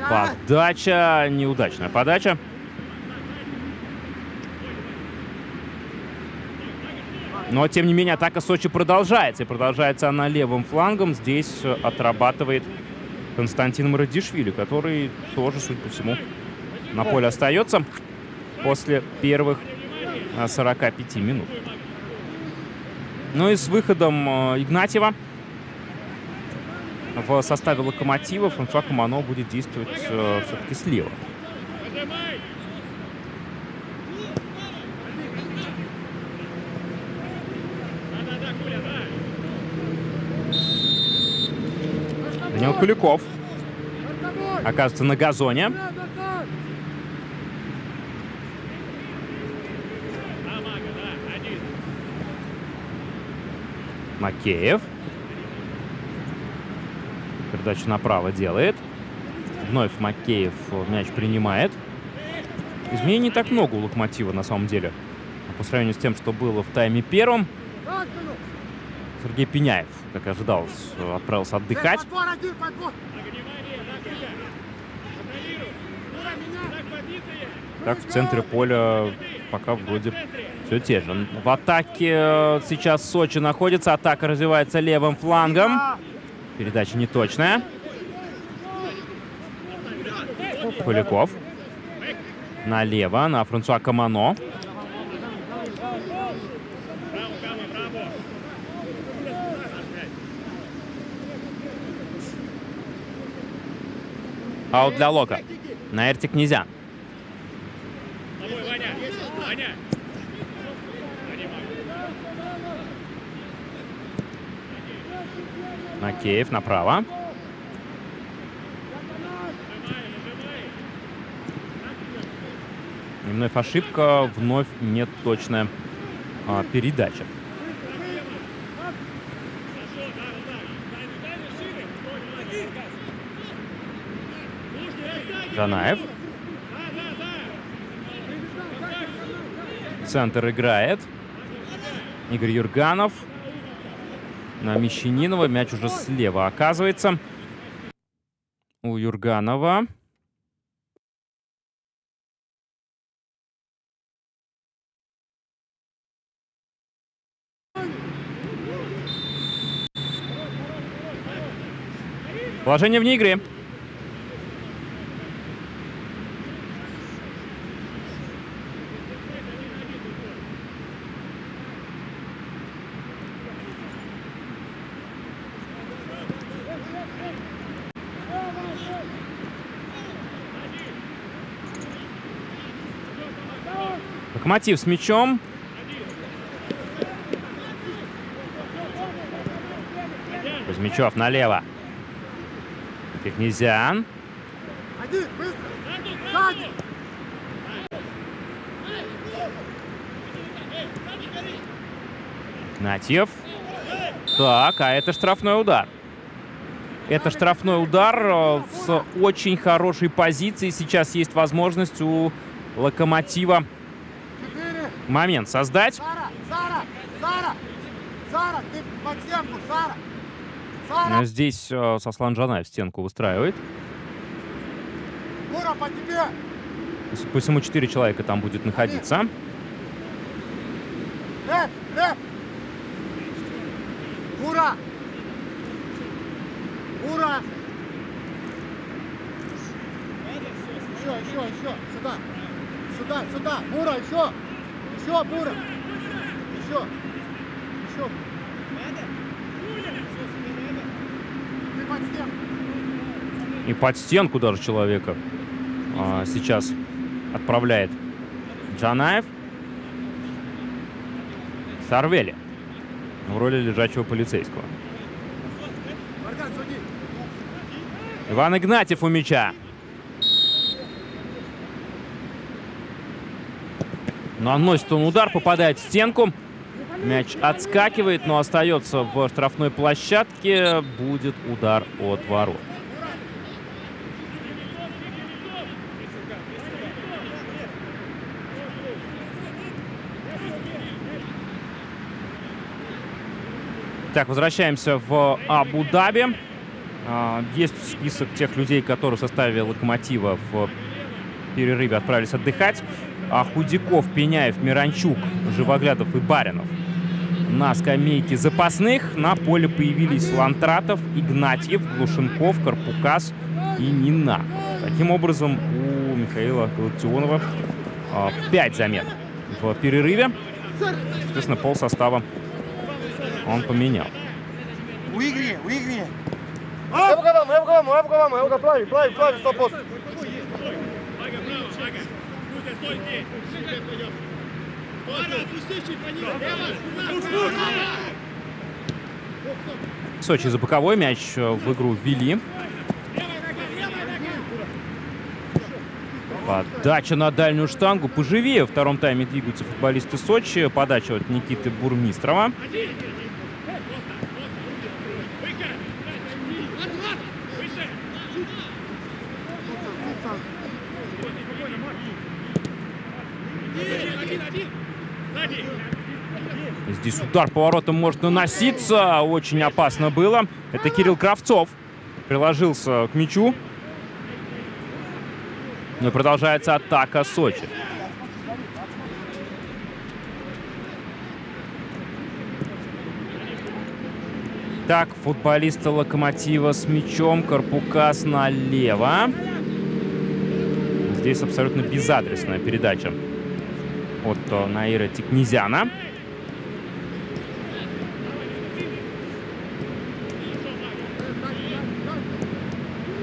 Подача, неудачная подача. Но, тем не менее, атака Сочи продолжается. И продолжается она левым флангом. Здесь э, отрабатывает Константин Марадишвили, который тоже, судя по всему, на поле остается после первых 45 э, минут. Ну и с выходом э, Игнатьева в составе «Локомотива» Франсуа Камано будет действовать все-таки слева. Данил Куликов. Оказывается, на газоне. Макеев. Передачу направо делает. Вновь Макеев мяч принимает. Изменений не так много у Локомотива на самом деле. По сравнению с тем, что было в тайме первом. Сергей Пеняев, как ожидалось, отправился отдыхать. Так, в центре поля пока вроде все те же. В атаке э, сейчас Сочи находится. Атака развивается левым флангом. Передача неточная. Поляков. Налево на Франсуа Камано. Аут для Лока. На Эрте Князя. Макеев направо. И вновь ошибка, вновь неточная а, передача. Жанаев. Центр играет. Игорь Юрганов. На Мещанинова. Мяч уже слева оказывается. У Юрганова. Положение вне игры. Локомотив с мячом. Кузьмичев налево. Технезиан. Один, быстро! Сзади! Натьев. Так, а это штрафной удар. Это штрафной удар э, с очень хорошей позиции. Сейчас есть возможность у Локомотива! Момент создать. Сара! Сара! Сара! Сара, ты под стенку, Сара! Сара! Но Здесь э, Сослан Жанаев стенку выстраивает. Гура, по тебе! Посему 4 человека там будет находиться. Рэп! Рэп! Гура! Гура! Еще, еще, еще! Сюда! Сюда, сюда! Бура, еще! Еще, Бура! Еще! Еще! Ты под стенку! И под стенку даже человека а, сейчас отправляет Джанаев. Сарвели в роли лежачего полицейского. Иван Игнатьев у мяча. Наносит он удар, попадает в стенку. Мяч отскакивает, но остается в штрафной площадке. Будет удар от ворот. Так, возвращаемся в Абу-Даби. А, Есть список тех людей, которые в составе «Локомотива» в перерыве отправились отдыхать. А Худяков, Пеняев, Миранчук, Живоглядов и Баринов на скамейке запасных. На поле появились Лантратов, Игнатьев, Глушенков, Карпукас и Нина. Таким образом, у Михаила Галактионова 5 замет в перерыве. Соответственно, пол состава он поменял. Игоря! Época vamos, época vamos, época vamos, época плавай, плавай, плавай, стоп, стойте! Сочи за боковой мяч в игру ввели. Подача на дальнюю штангу. Поживее в втором тайме двигаются футболисты Сочи. Подача от Никиты Бурмистрова. Здесь удар поворотом может наноситься. Очень опасно было. Это Кирилл Кравцов. Приложился к мячу. Но продолжается атака Сочи. Так, футболисты Локомотива с мячом. Карпукас налево. Здесь абсолютно безадресная передача от Наира Тикнезяна.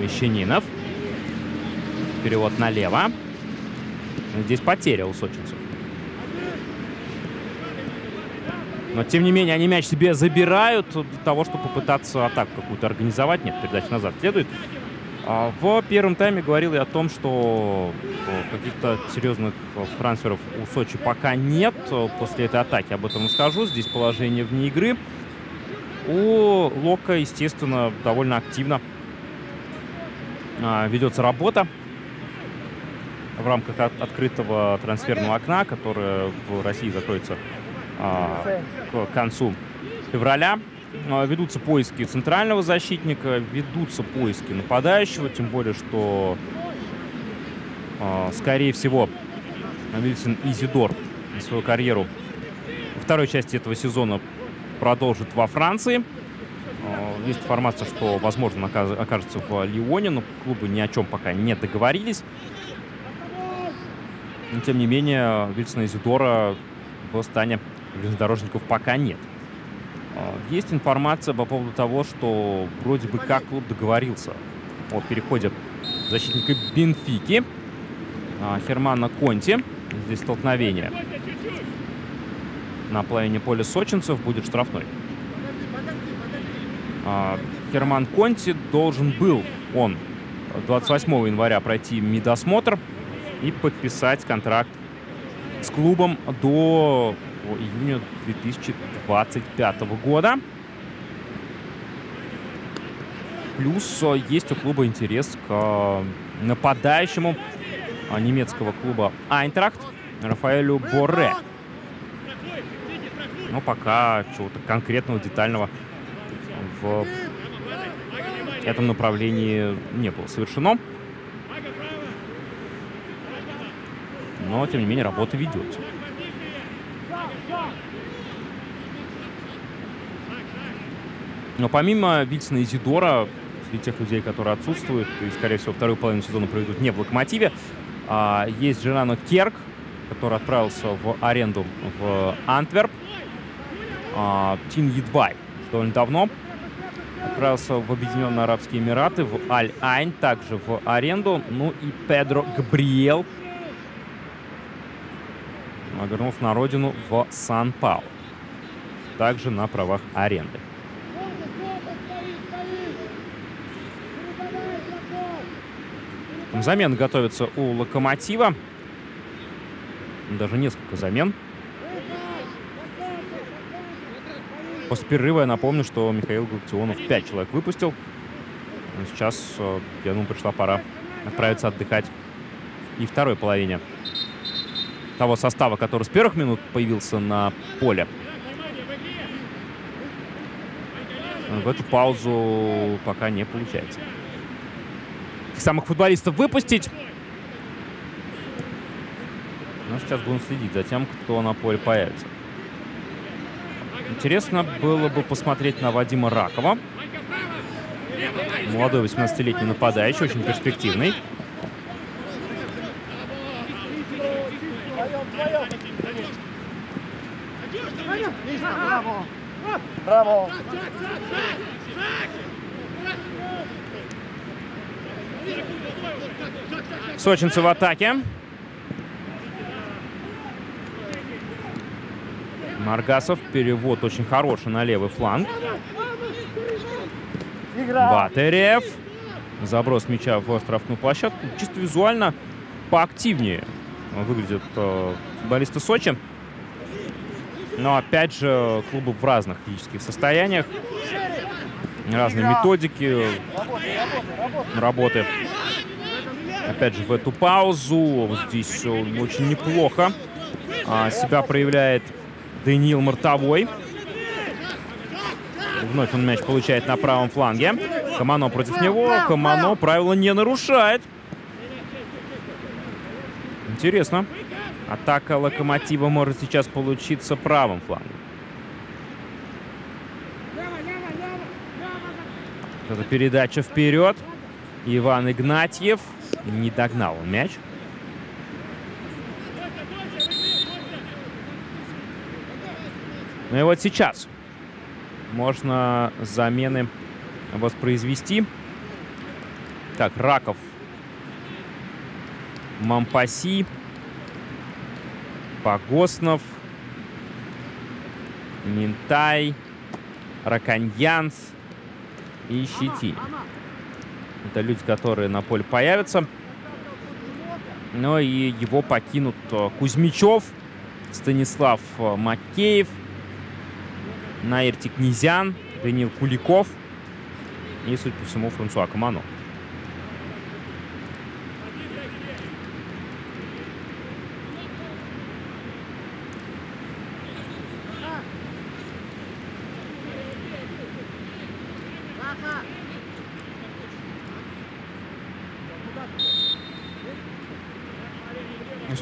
Мещанинов. Перевод налево. Здесь потеря у сочинцев. Но, тем не менее, они мяч себе забирают для того, чтобы попытаться атаку какую-то организовать. Нет, передача назад следует. А, в первом тайме говорил я о том, что каких-то серьезных трансферов у Сочи пока нет. После этой атаки об этом скажу. Здесь положение вне игры. У Лока, естественно, довольно активно а, ведется работа в рамках открытого трансферного окна, которое в России закроется а, к концу февраля. А, ведутся поиски центрального защитника, ведутся поиски нападающего, тем более, что, скорее всего, Вильсон Изидор свою карьеру во второй части этого сезона продолжит во Франции. Есть информация, что, возможно, окажется в Лионе, но клубы ни о чем пока не договорились. Но, тем не менее, Вильсона Изидора в стане железнодорожников пока нет. А, есть информация по поводу того, что вроде бы как клуб договорился о переходе защитника Бенфики а, Хермана Конти. Здесь столкновение на половине поля сочинцев будет штрафной. А, Херман Конти должен был он 28 января пройти медосмотр и подписать контракт с клубом до июня 2025 года. Плюс э, есть у клуба интерес к э, нападающему э, немецкого клуба Айнтрахт Рафаэлю Борре. Но пока чего-то конкретного, детального в этом направлении не было совершено. Но, тем не менее, работа ведется. Но помимо Вильсона и Зидора, среди тех людей, которые отсутствуют, и, скорее всего, вторую половину сезона проведут не в «Локомотиве», а, есть Жерано Керк, который отправился в аренду в Антверп. А, Тим Едвай довольно давно отправился в Объединенные Арабские Эмираты, в Аль-Айн, также в аренду. Ну и Педро Габриэл вернулся на родину в Сан-Пауло. Также на правах аренды. Замен готовится у Локомотива. Даже несколько замен. После перерыва я напомню, что Михаил Галактионов 5 человек выпустил. Сейчас, э, я думаю, пришла пора отправиться отдыхать и второй половине того состава, который с первых минут появился на поле. В эту паузу пока не получается. Самых футболистов выпустить. Ну, сейчас будем следить за тем, кто на поле появится. Интересно было бы посмотреть на Вадима Ракова. Молодой 18-летний нападающий, очень перспективный. Браво! Браво! Сочинцы в атаке. Маргасов. Перевод очень хороший на левый фланг. Батырев. Заброс мяча в штрафную площадку. Чисто визуально поактивнее выглядят э, футболисты Сочи. Но опять же, клубы в разных физических состояниях. Разные методики работы. Опять же, в эту паузу. Здесь очень неплохо а, себя проявляет Даниил Мартовой. Вновь он мяч получает на правом фланге. Камано против него. Камано правила не нарушает. Интересно. Атака Локомотива может сейчас получиться правым флангом. Это передача вперед. Иван Игнатьев не догнал мяч. Ну и вот сейчас можно замены воспроизвести. Так, Раков, Мампаси, Погоснов, Минтай, Раканьянс и Щетинин. Это люди, которые на поле появятся. Но и его покинут э, Кузьмичев, Станислав э, Макеев, Наирти Князян, Даниил Куликов и, судя по всему, Франсуа Камано.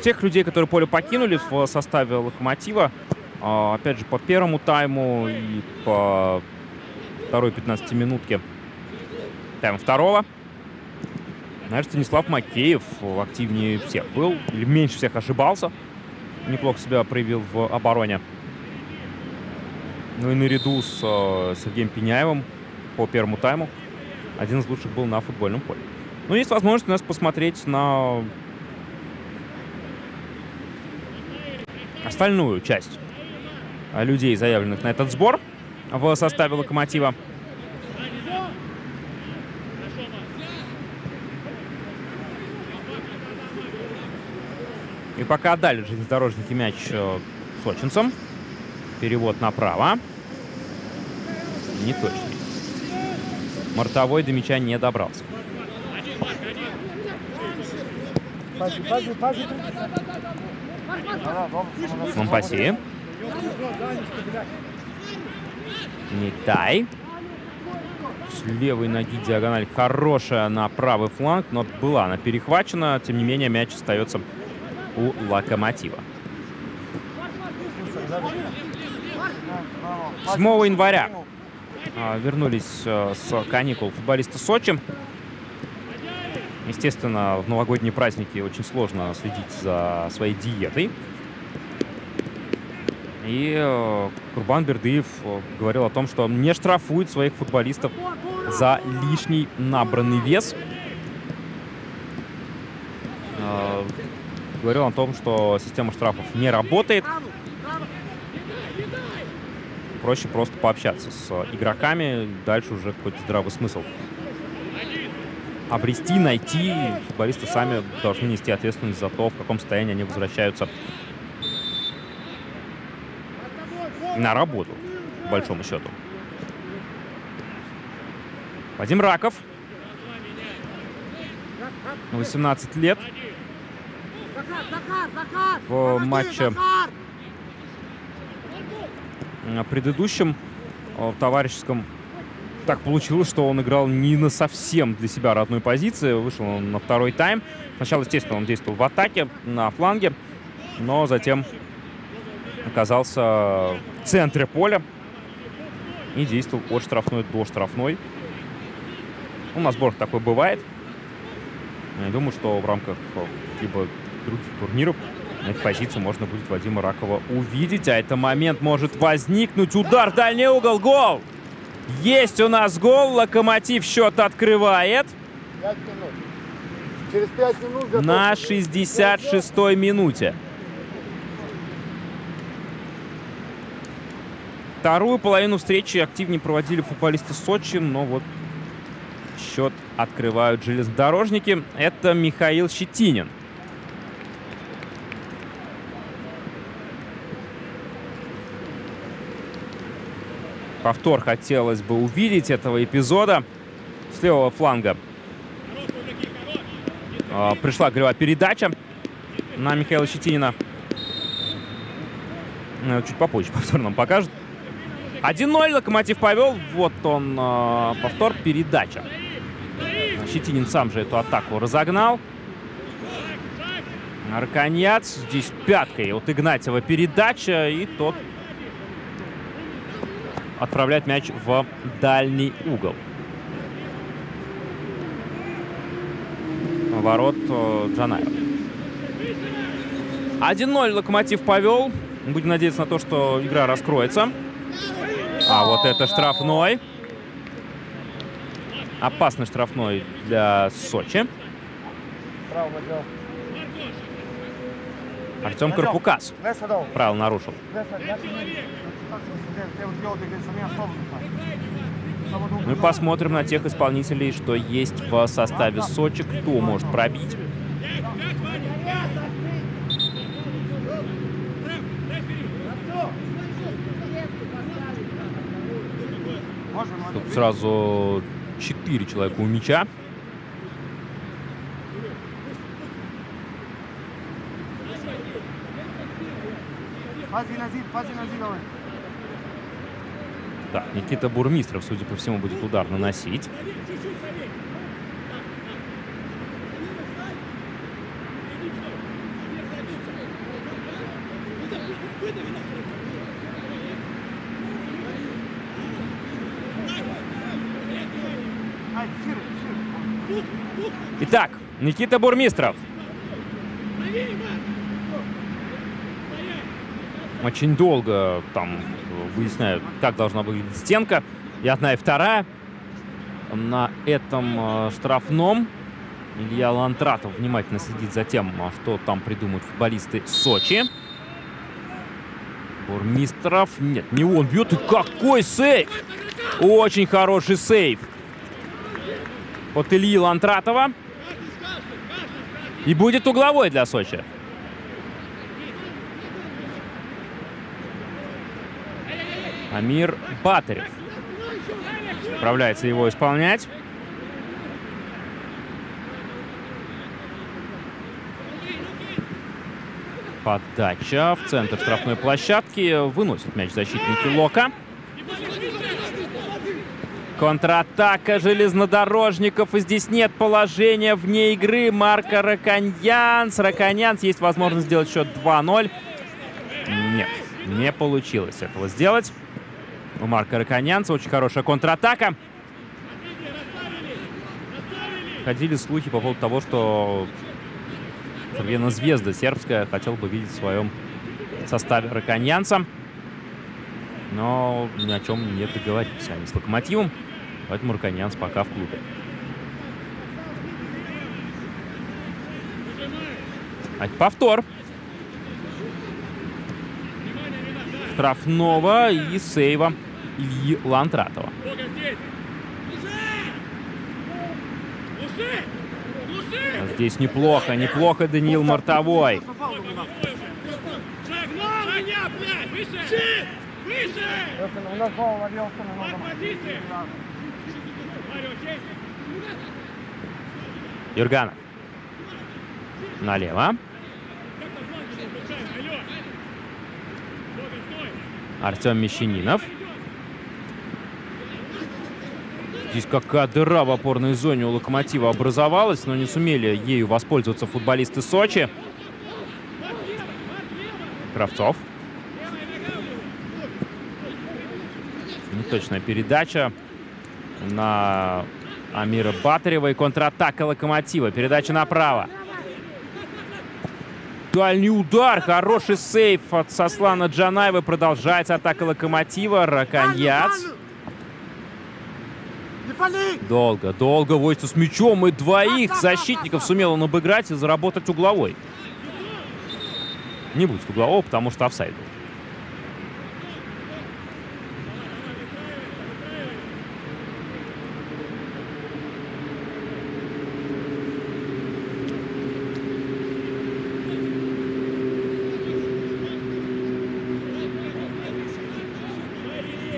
Тех людей, которые поле покинули в составе Локомотива, а, опять же, по первому тайму и по второй 15-минутке тайм второго. Знаешь, Станислав Макеев активнее всех был, или меньше всех ошибался. Неплохо себя проявил в обороне. Ну и наряду с э, Сергеем Пеняевым по первому тайму один из лучших был на футбольном поле. Ну, есть возможность у нас посмотреть на остальную часть людей, заявленных на этот сбор в составе «Локомотива». И пока отдали железнодорожники мяч э, сочинцам. Перевод направо. Не точно. Мортовой до мяча не добрался. Монпаси. Нитай. С левой ноги диагональ хорошая на правый фланг, но была она перехвачена. Тем не менее, мяч остается у Локомотива. 7 января а, вернулись а, с каникул футболисты Сочи. Естественно, в новогодние праздники очень сложно следить за своей диетой. И э, Курбан Бердыев э, говорил о том, что не штрафует своих футболистов за лишний набранный вес. Э, говорил о том, что система штрафов не работает. Проще просто пообщаться с игроками, дальше уже какой-то здравый смысл обрести, найти. Футболисты сами должны нести ответственность за то, в каком состоянии они возвращаются на работу, по большому счету. Вадим Раков. 18 лет. В матче предыдущем, в товарищеском, так получилось, что он играл не на совсем для себя родной позиции. Вышел он на второй тайм. Сначала, естественно, он действовал в атаке, на фланге, но затем оказался в центре поля и действовал от штрафной до штрафной. Ну, на сборах такое бывает. Я думаю, что в рамках либо других турниров на эту позицию можно будет Вадима Ракова увидеть. А это момент может возникнуть. Удар, дальний угол, гол! Есть у нас гол. Локомотив счет открывает. 5 минут. Через 5 минут готов. На 66-й минуте. Вторую половину встречи активнее проводили футболисты Сочи, но вот счет открывают железнодорожники. Это Михаил Щетинин. Повтор хотелось бы увидеть этого эпизода с левого фланга. э, пришла голевая передача на Михаила Щетинина. Э, чуть попозже повтор нам покажет. 1-0 Локомотив повел. Вот он, э, повтор, передача. Щетинин сам же эту атаку разогнал. Арканьяц здесь пяткой от Игнатьева передача. И тот отправляет мяч в дальний угол. Ворот э, Джанаева. 1-0 Локомотив повел. Будем надеяться на то, что игра раскроется. А вот это штрафной. Опасный штрафной для Сочи. Артем Карпукас правил нарушил. Мы посмотрим на тех исполнителей, что есть в составе Сочи, кто может пробить. Тут сразу четыре человека у мяча. Так, Никита Бурмистров, судя по всему, будет удар наносить. Итак, Никита Бурмистров. Очень долго там выясняют, как должна выглядеть стенка. И одна, и вторая. На этом э, штрафном Илья Лантратов внимательно следит за тем, что там придумают футболисты Сочи. Бурмистров. Нет, не он бьет. И какой сейф! Очень хороший сейф от Ильи Лантратова. И будет угловой для Сочи. Амир Батарев. Справляется его исполнять. Подача в центр штрафной площадки. Выносит мяч защитники Лока. Контратака железнодорожников. И здесь нет положения вне игры. Марка Раканьянс. Раканьянс. Есть возможность сделать счет 2-0. Нет, не получилось этого сделать. У Марка Раканьянца очень хорошая контратака. Ходили слухи по поводу того, что Цервена Звезда сербская хотел бы видеть в своем составе Раканьянца. Но ни о чем не договорились они с Локомотивом. Поэтому Раканьянц пока в клубе. А повтор. Штрафного и сейва Ильи Лантратова. Здесь! Неплохо, неплохо Даниил Мартовой. Юрганов. Налево. Артем Мещанинов. Здесь какая дыра в опорной зоне у Локомотива образовалась, но не сумели ею воспользоваться футболисты Сочи. Кравцов. Неточная передача на Амира Батарева и контратака Локомотива. Передача направо. Дальний удар. Хороший сейф от Сослана Джанаева. Продолжается атака Локомотива. Раканьяц. Долго, долго возится с мячом. И двоих защитников сумел он обыграть и заработать угловой. Не будет углового, потому что офсайд был.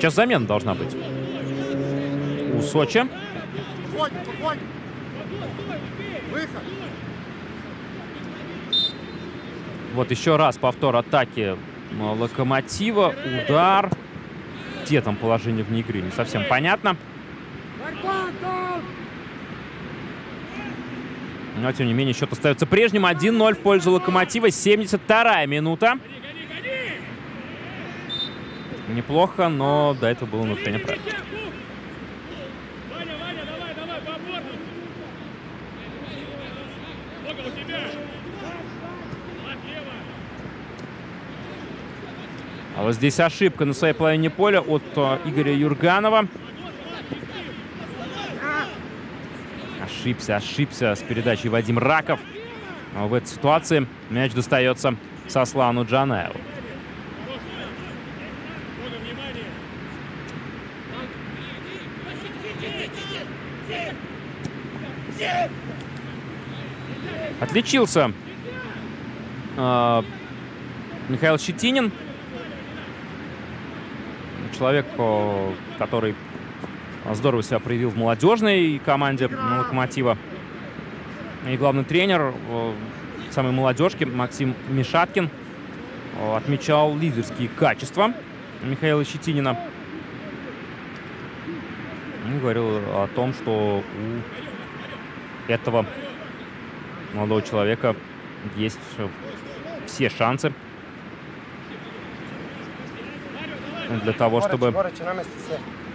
Сейчас замена должна быть у Сочи. Вот еще раз повтор атаки Локомотива. Удар. Где там положение вне игры? Не совсем понятно. Но, тем не менее, счет остается прежним. 1-0 в пользу Локомотива. 72-я минута. Неплохо, но до этого было нарушение правил. А вот здесь ошибка на своей половине поля от э, Игоря Юрганова. Ошибся, ошибся с передачей Вадим Раков. А в этой ситуации мяч достается Сослану Джанаеву. Отличился э, Михаил Щетинин. Человек, который здорово себя проявил в молодежной команде «Локомотива». И главный тренер самой молодежки Максим Мишаткин отмечал лидерские качества Михаила Щетинина. И говорил о том, что у этого молодого человека есть все шансы для того, чтобы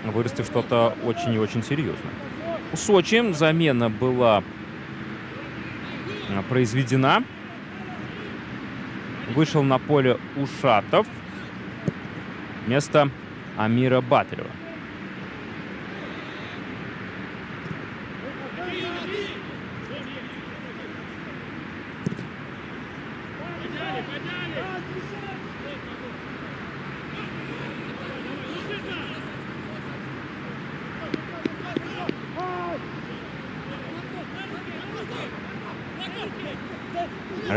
вырасти что-то очень и очень серьезное. У Сочи замена была произведена. Вышел на поле Ушатов вместо Амира Батарева.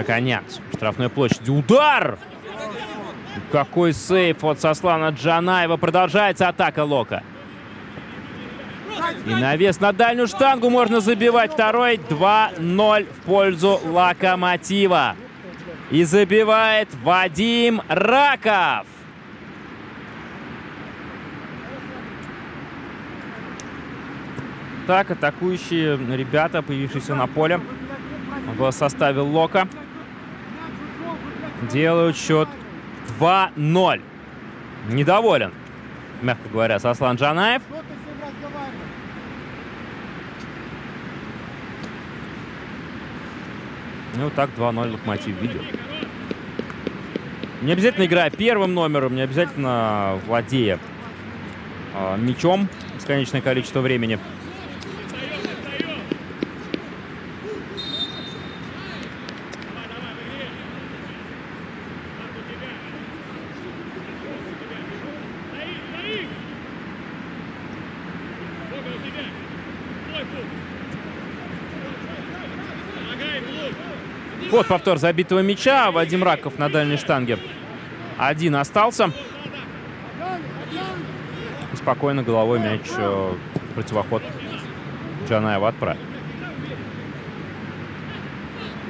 Раконец. Штрафной площади. Удар! Какой сейф от Сослана Джанаева. Продолжается атака Лока. И навес на дальнюю штангу можно забивать. Второй 2-0 в пользу Локомотива. И забивает Вадим Раков. Так, атакующие ребята, появившиеся на поле в составе Лока делают счет 2-0. Недоволен, мягко говоря, Сослан Джанаев. Ну, так 2-0 Локомотив видел. Не обязательно играя первым номером, не обязательно владея э, мячом бесконечное количество времени. Вот повтор забитого мяча. Вадим Раков на дальней штанге. Один остался. И спокойно головой мяч э, противоход Джанаева отправил.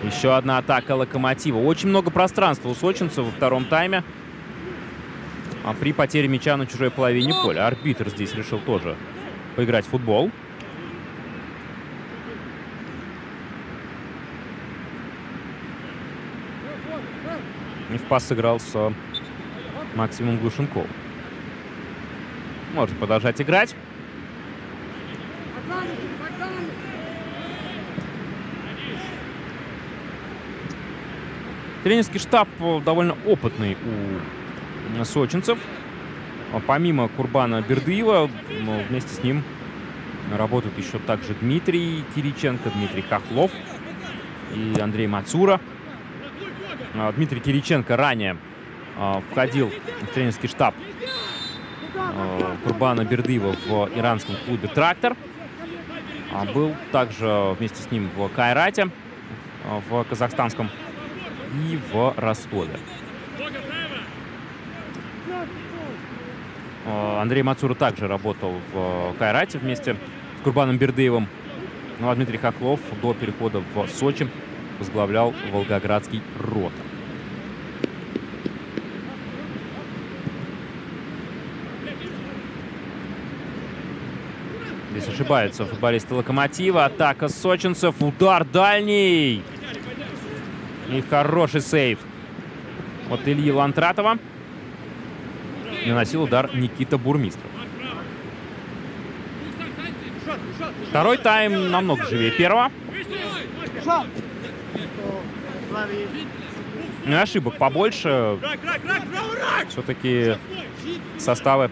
Еще одна атака Локомотива. Очень много пространства у сочинцев во втором тайме. А при потере мяча на чужой половине поля. Арбитр здесь решил тоже поиграть в футбол. И в пас сыграл с Максимом Глушенковым. Может продолжать играть. Тренерский штаб довольно опытный у сочинцев. Помимо Курбана Бердыева, вместе с ним работают еще также Дмитрий Кириченко, Дмитрий Хохлов и Андрей Мацура. А, Дмитрий Кириченко ранее а, входил в тренерский штаб а, Курбана Бердыева в иранском клубе «Трактор». Был также вместе с ним в Кайрате, в казахстанском, и в Ростове. Андрей Мацура также работал в Кайрате вместе с Курбаном Бердыевым. Ну а Дмитрий Хохлов до перехода в Сочи возглавлял волгоградский рот. Здесь ошибаются футболисты Локомотива. Атака сочинцев. Удар дальний. И хороший сейв от Ильи Лантратова. Наносил удар Никита Бурмистров. Второй тайм намного живее первого. Ну, ошибок побольше. Все-таки составы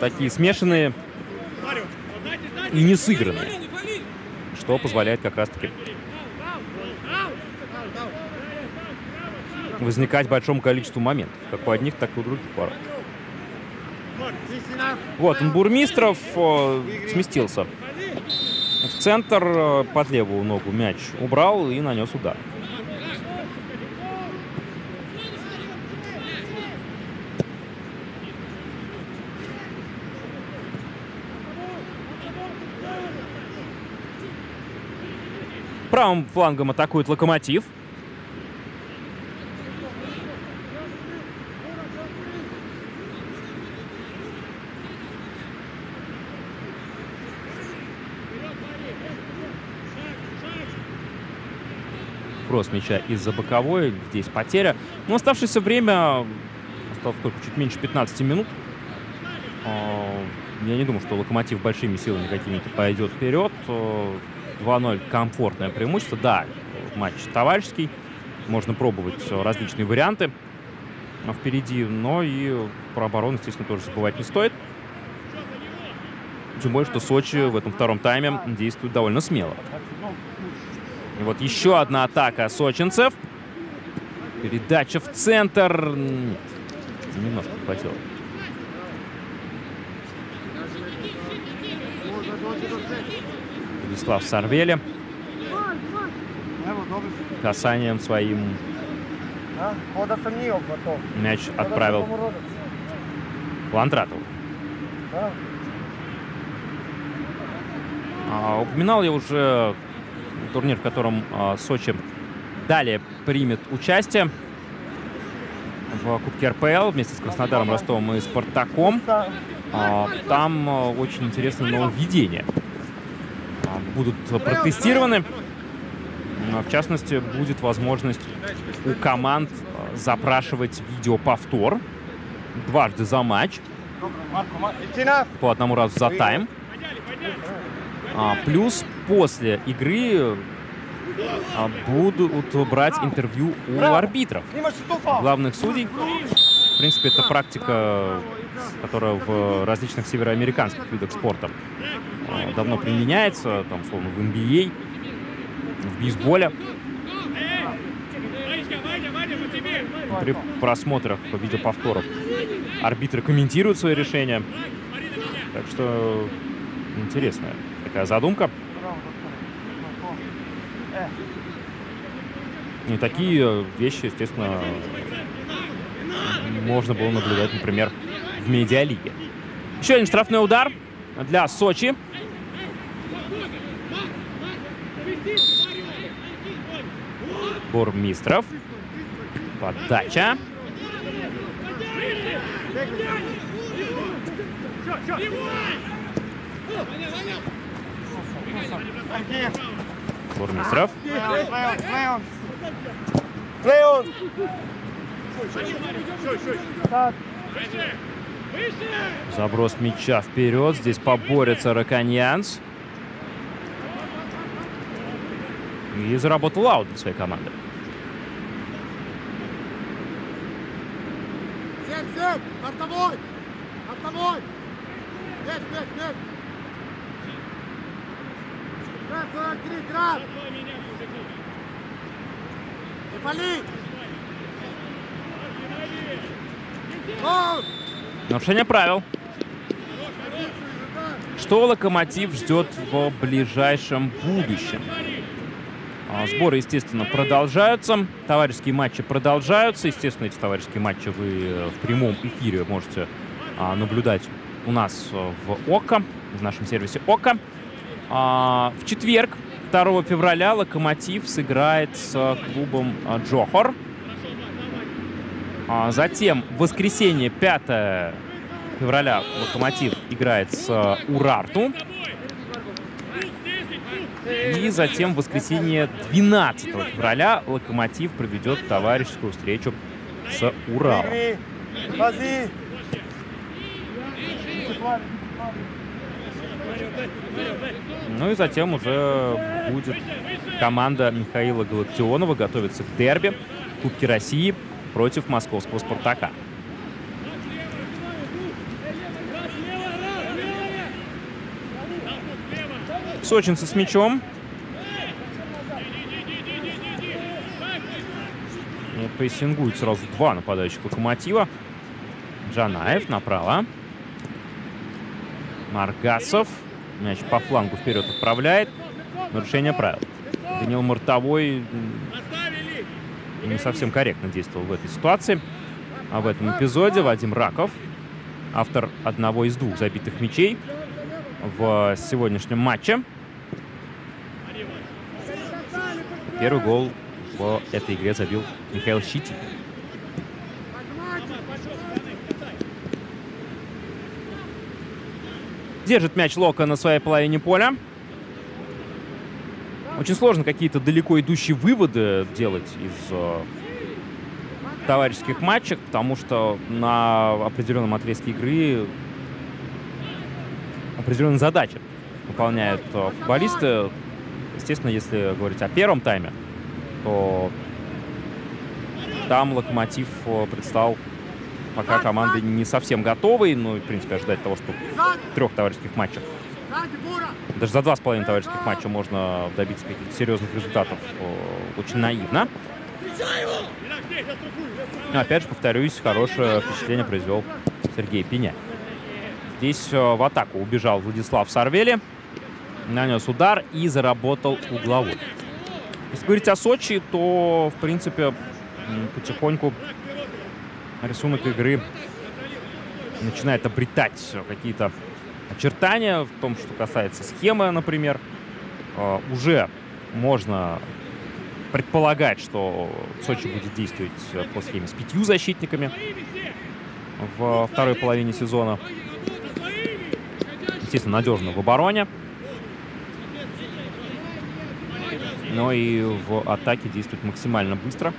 такие смешанные и не сыгранные. Что позволяет как раз-таки возникать большому количеству моментов. Как у одних, так и у других ворот. Вот Бурмистров э, сместился в центр, э, под левую ногу мяч убрал и нанес удар. Правым флангом атакует Локомотив. Кросс мяча из-за боковой. Здесь потеря. Но оставшееся время... Осталось только чуть меньше 15 минут. А, я не думаю, что Локомотив большими силами какими-то пойдет вперед. 2-0 комфортное преимущество. Да, матч товарищеский. Можно пробовать различные варианты впереди. Но и про оборону, естественно, тоже забывать не стоит. Тем более, что Сочи в этом втором тайме действует довольно смело. И вот еще одна атака сочинцев. Передача в центр. Нет, немножко хватило. Владислав Сарвели. Касанием своим мяч отправил Ландратову. А, упоминал я уже турнир, в котором а, Сочи далее примет участие в Кубке РПЛ вместе с Краснодаром, Ростовом и Спартаком. А, там а, очень интересное нововведение. Будут протестированы. В частности, будет возможность у команд запрашивать видеоповтор дважды за матч. По одному разу за тайм. А, плюс после игры а, будут брать интервью у арбитров, главных судей. В принципе, это практика, которая в различных североамериканских видах спорта а, давно применяется, там, словно в NBA, в бейсболе. При просмотрах видеоповторов арбитры комментируют свои решения. Так что интересная такая задумка. И такие вещи, естественно, можно было наблюдать, например, в медиалиге. Еще один штрафной удар для Сочи. Бурмистров. Подача. Бурмистров. Леон! Заброс мяча вперед. Здесь поборется Раканьянс. И заработал аут для своей команды. Всем, всем! Артовой! Артовой! Нет, нет, нет! Град, 43, град! Не пали! Нарушение правил. Что Локомотив ждет в ближайшем будущем? А, Сборы, естественно, продолжаются. Товарищеские матчи продолжаются. Естественно, эти товарищеские матчи вы э, в прямом эфире можете а, наблюдать у нас э, в ОКО, в нашем сервисе ОКО. А, В четверг, 2 февраля, Локомотив сыграет с клубом а, Джохор. А Затем в воскресенье, 5 февраля, Локомотив играет с э, Урарту. И затем в воскресенье 12 февраля Локомотив проведет товарищескую встречу с Уралом. Ну и затем уже будет команда Михаила Галактионова готовиться к дерби Кубки России против московского «Спартака». Сочинцы с мячом. Прессингуют сразу два нападающих локомотива. Джанаев направо. Маргасов. Мяч по флангу вперед отправляет. Нарушение правил. Данил Мартовой не совсем корректно действовал в этой ситуации. А в этом эпизоде Вадим Раков, автор одного из двух забитых мячей в сегодняшнем матче. Первый гол в этой игре забил Михаил Щитин. Держит мяч Лока на своей половине поля. Очень сложно какие-то далеко идущие выводы делать из э, товарищеских матчей, потому что на определенном отрезке игры определенные задачи выполняют э, футболисты. Естественно, если говорить о первом тайме, то там Локомотив э, предстал пока команды не совсем готовы. Ну, в принципе, ожидать того, что в трех товарищеских матчах, даже за два с половиной товарищеских матча можно добиться каких-то серьезных результатов очень наивно. Но, опять же, повторюсь, хорошее впечатление произвел Сергей Пеня. Здесь э, в атаку убежал Владислав Сарвели. Нанес удар и заработал угловой. Если говорить о Сочи, то, в принципе, потихоньку рисунок игры начинает обретать какие-то очертания в том, что касается схемы, например. Uh, уже можно предполагать, что Сочи будет действовать по схеме с пятью защитниками в второй половине сезона. Естественно, надежно в обороне. Но и в атаке действует максимально быстро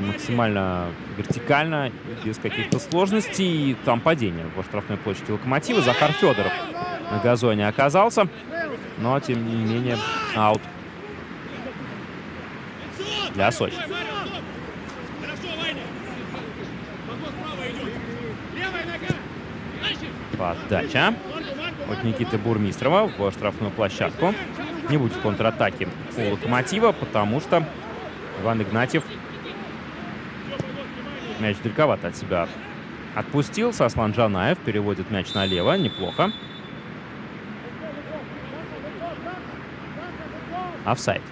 максимально вертикально, без каких-то сложностей. И там падение во штрафной площади Локомотива. Захар Федоров на газоне оказался. Но, тем не менее, аут для Сочи. Подача от Никиты Бурмистрова в штрафную площадку. Не будет контратаки у Локомотива, потому что Иван Игнатьев Мяч далековато от себя отпустил. Сослан Джанаев переводит мяч налево. Неплохо. Офсайд.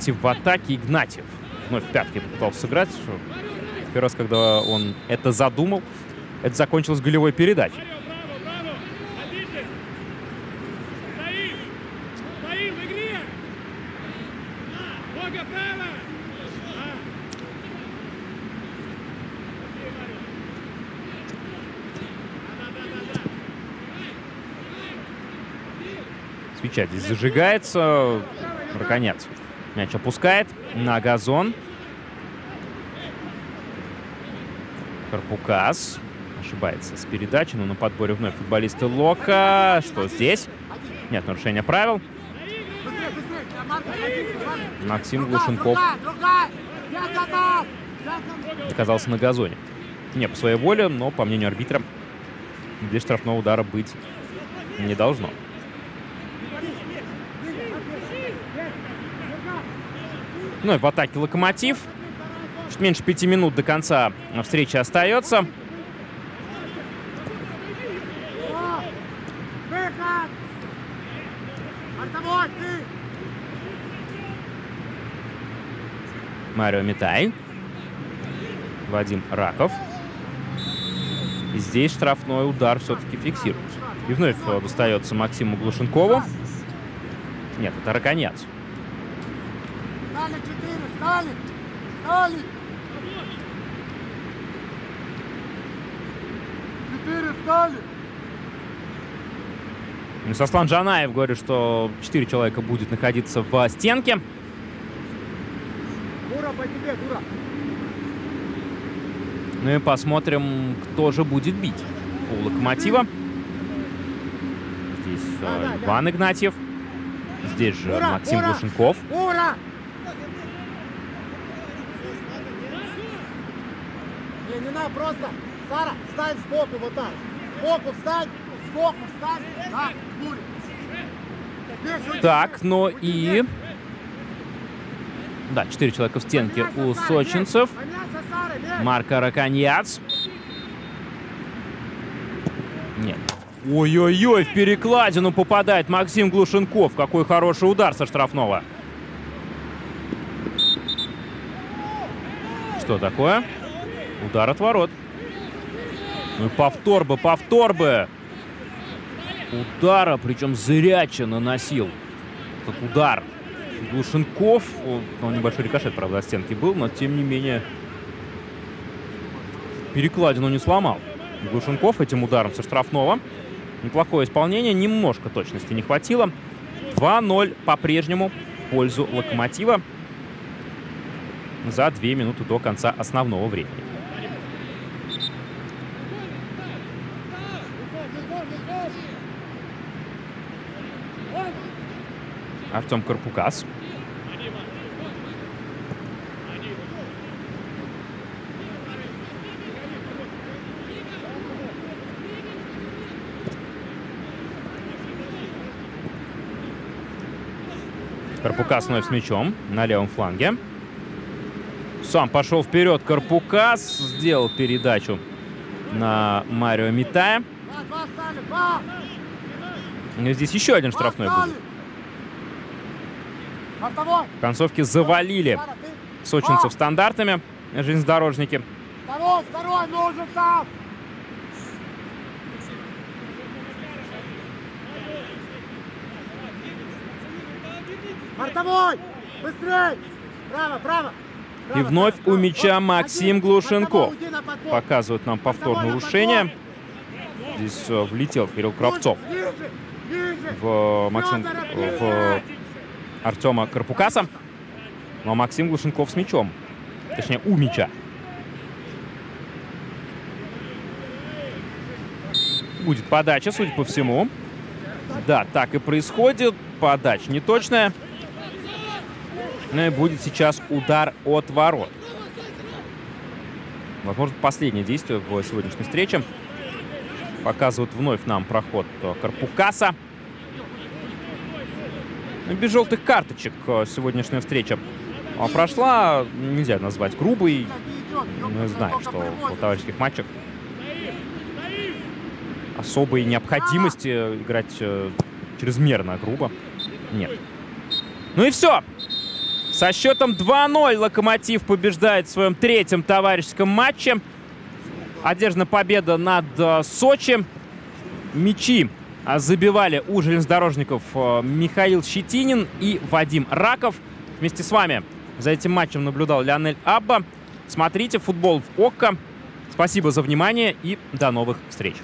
Мотив в атаке Игнатьев. Вновь пятки попытался сыграть. Первый раз, когда он это задумал, это закончилось голевой передачей. Свеча здесь зажигается. Браконец. Мяч опускает на газон. Карпукас ошибается с передачи, но на подборе вновь футболисты Лока. Что здесь? Нет нарушения правил. Максим Глушенков оказался на газоне. Не по своей воле, но по мнению арбитра здесь штрафного удара быть не должно. Ну и в атаке Локомотив. Чуть меньше пяти минут до конца встречи остается. Марио Митай. Вадим Раков. И здесь штрафной удар все-таки фиксируется. И вновь достается Максиму Глушенкову. Нет, это Раконец. Стали четыре, стали! Стали! Четыре, стали! Сослан Джанаев говорит, что 4 человека будет находиться в стенке. Дура по тебе, дура! Ну и посмотрим, кто же будет бить у Локомотива. Здесь э, Иван Игнатьев. Здесь же Ура, Максим ура! Глушенков. Ура! Надо, просто, Сара, встань сбоку вот так. Сбоку встань, сбоку встань. Да, очень Так, ну и... Да, 4 человека в стенке у сочинцев. Марко Раконьяц. Нет. Ой-ой-ой, в перекладину попадает Максим Глушенков. Какой хороший удар со штрафного. Что такое? Удар от ворот. Ну и повтор бы, повтор бы. Удара, причем зряче наносил этот удар. Глушенков, он, ну, небольшой рикошет, правда, от стенки был, но тем не менее перекладину не сломал. Глушенков этим ударом со штрафного. Неплохое исполнение, немножко точности не хватило. 2-0 по-прежнему в пользу Локомотива за 2 минуты до конца основного времени. Артем Карпукас. Карпукас вновь с мячом на левом фланге. Сам пошел вперед Карпукас. Сделал передачу на Марио Митая. Но здесь еще один штрафной будет. В концовке завалили сочинцев стандартами железнодорожники. Второй, второй, нужен там. Мартовой! Быстрей! Право, право! И вновь у мяча Максим. Глушенков. Подбор. Показывают нам повтор нарушения. Здесь э, влетел Кирилл Кравцов в э, Максим, в. Артема Карпукаса. Но Максим Глушенков с мячом. Точнее, у мяча. Будет подача, судя по всему. Да, так и происходит. Подача неточная. Ну и будет сейчас удар от ворот. Возможно, последнее действие в сегодняшней встрече. Показывают вновь нам проход Карпукаса. Ну, Без желтых карточек э, сегодняшняя встреча а, прошла. Нельзя назвать грубой. Мы знаем, что в товарищеских матчах особой необходимости играть э, чрезмерно грубо нет. Ну и все. Со счетом 2-0 Локомотив побеждает в своем третьем товарищеском матче. Одержана победа над э, Сочи. Мячи а, забивали у железнодорожников э, Михаил Щетинин и Вадим Раков. Вместе с вами за этим матчем наблюдал Леонель Абба. Смотрите футбол в ОККО. Спасибо за внимание и до новых встреч.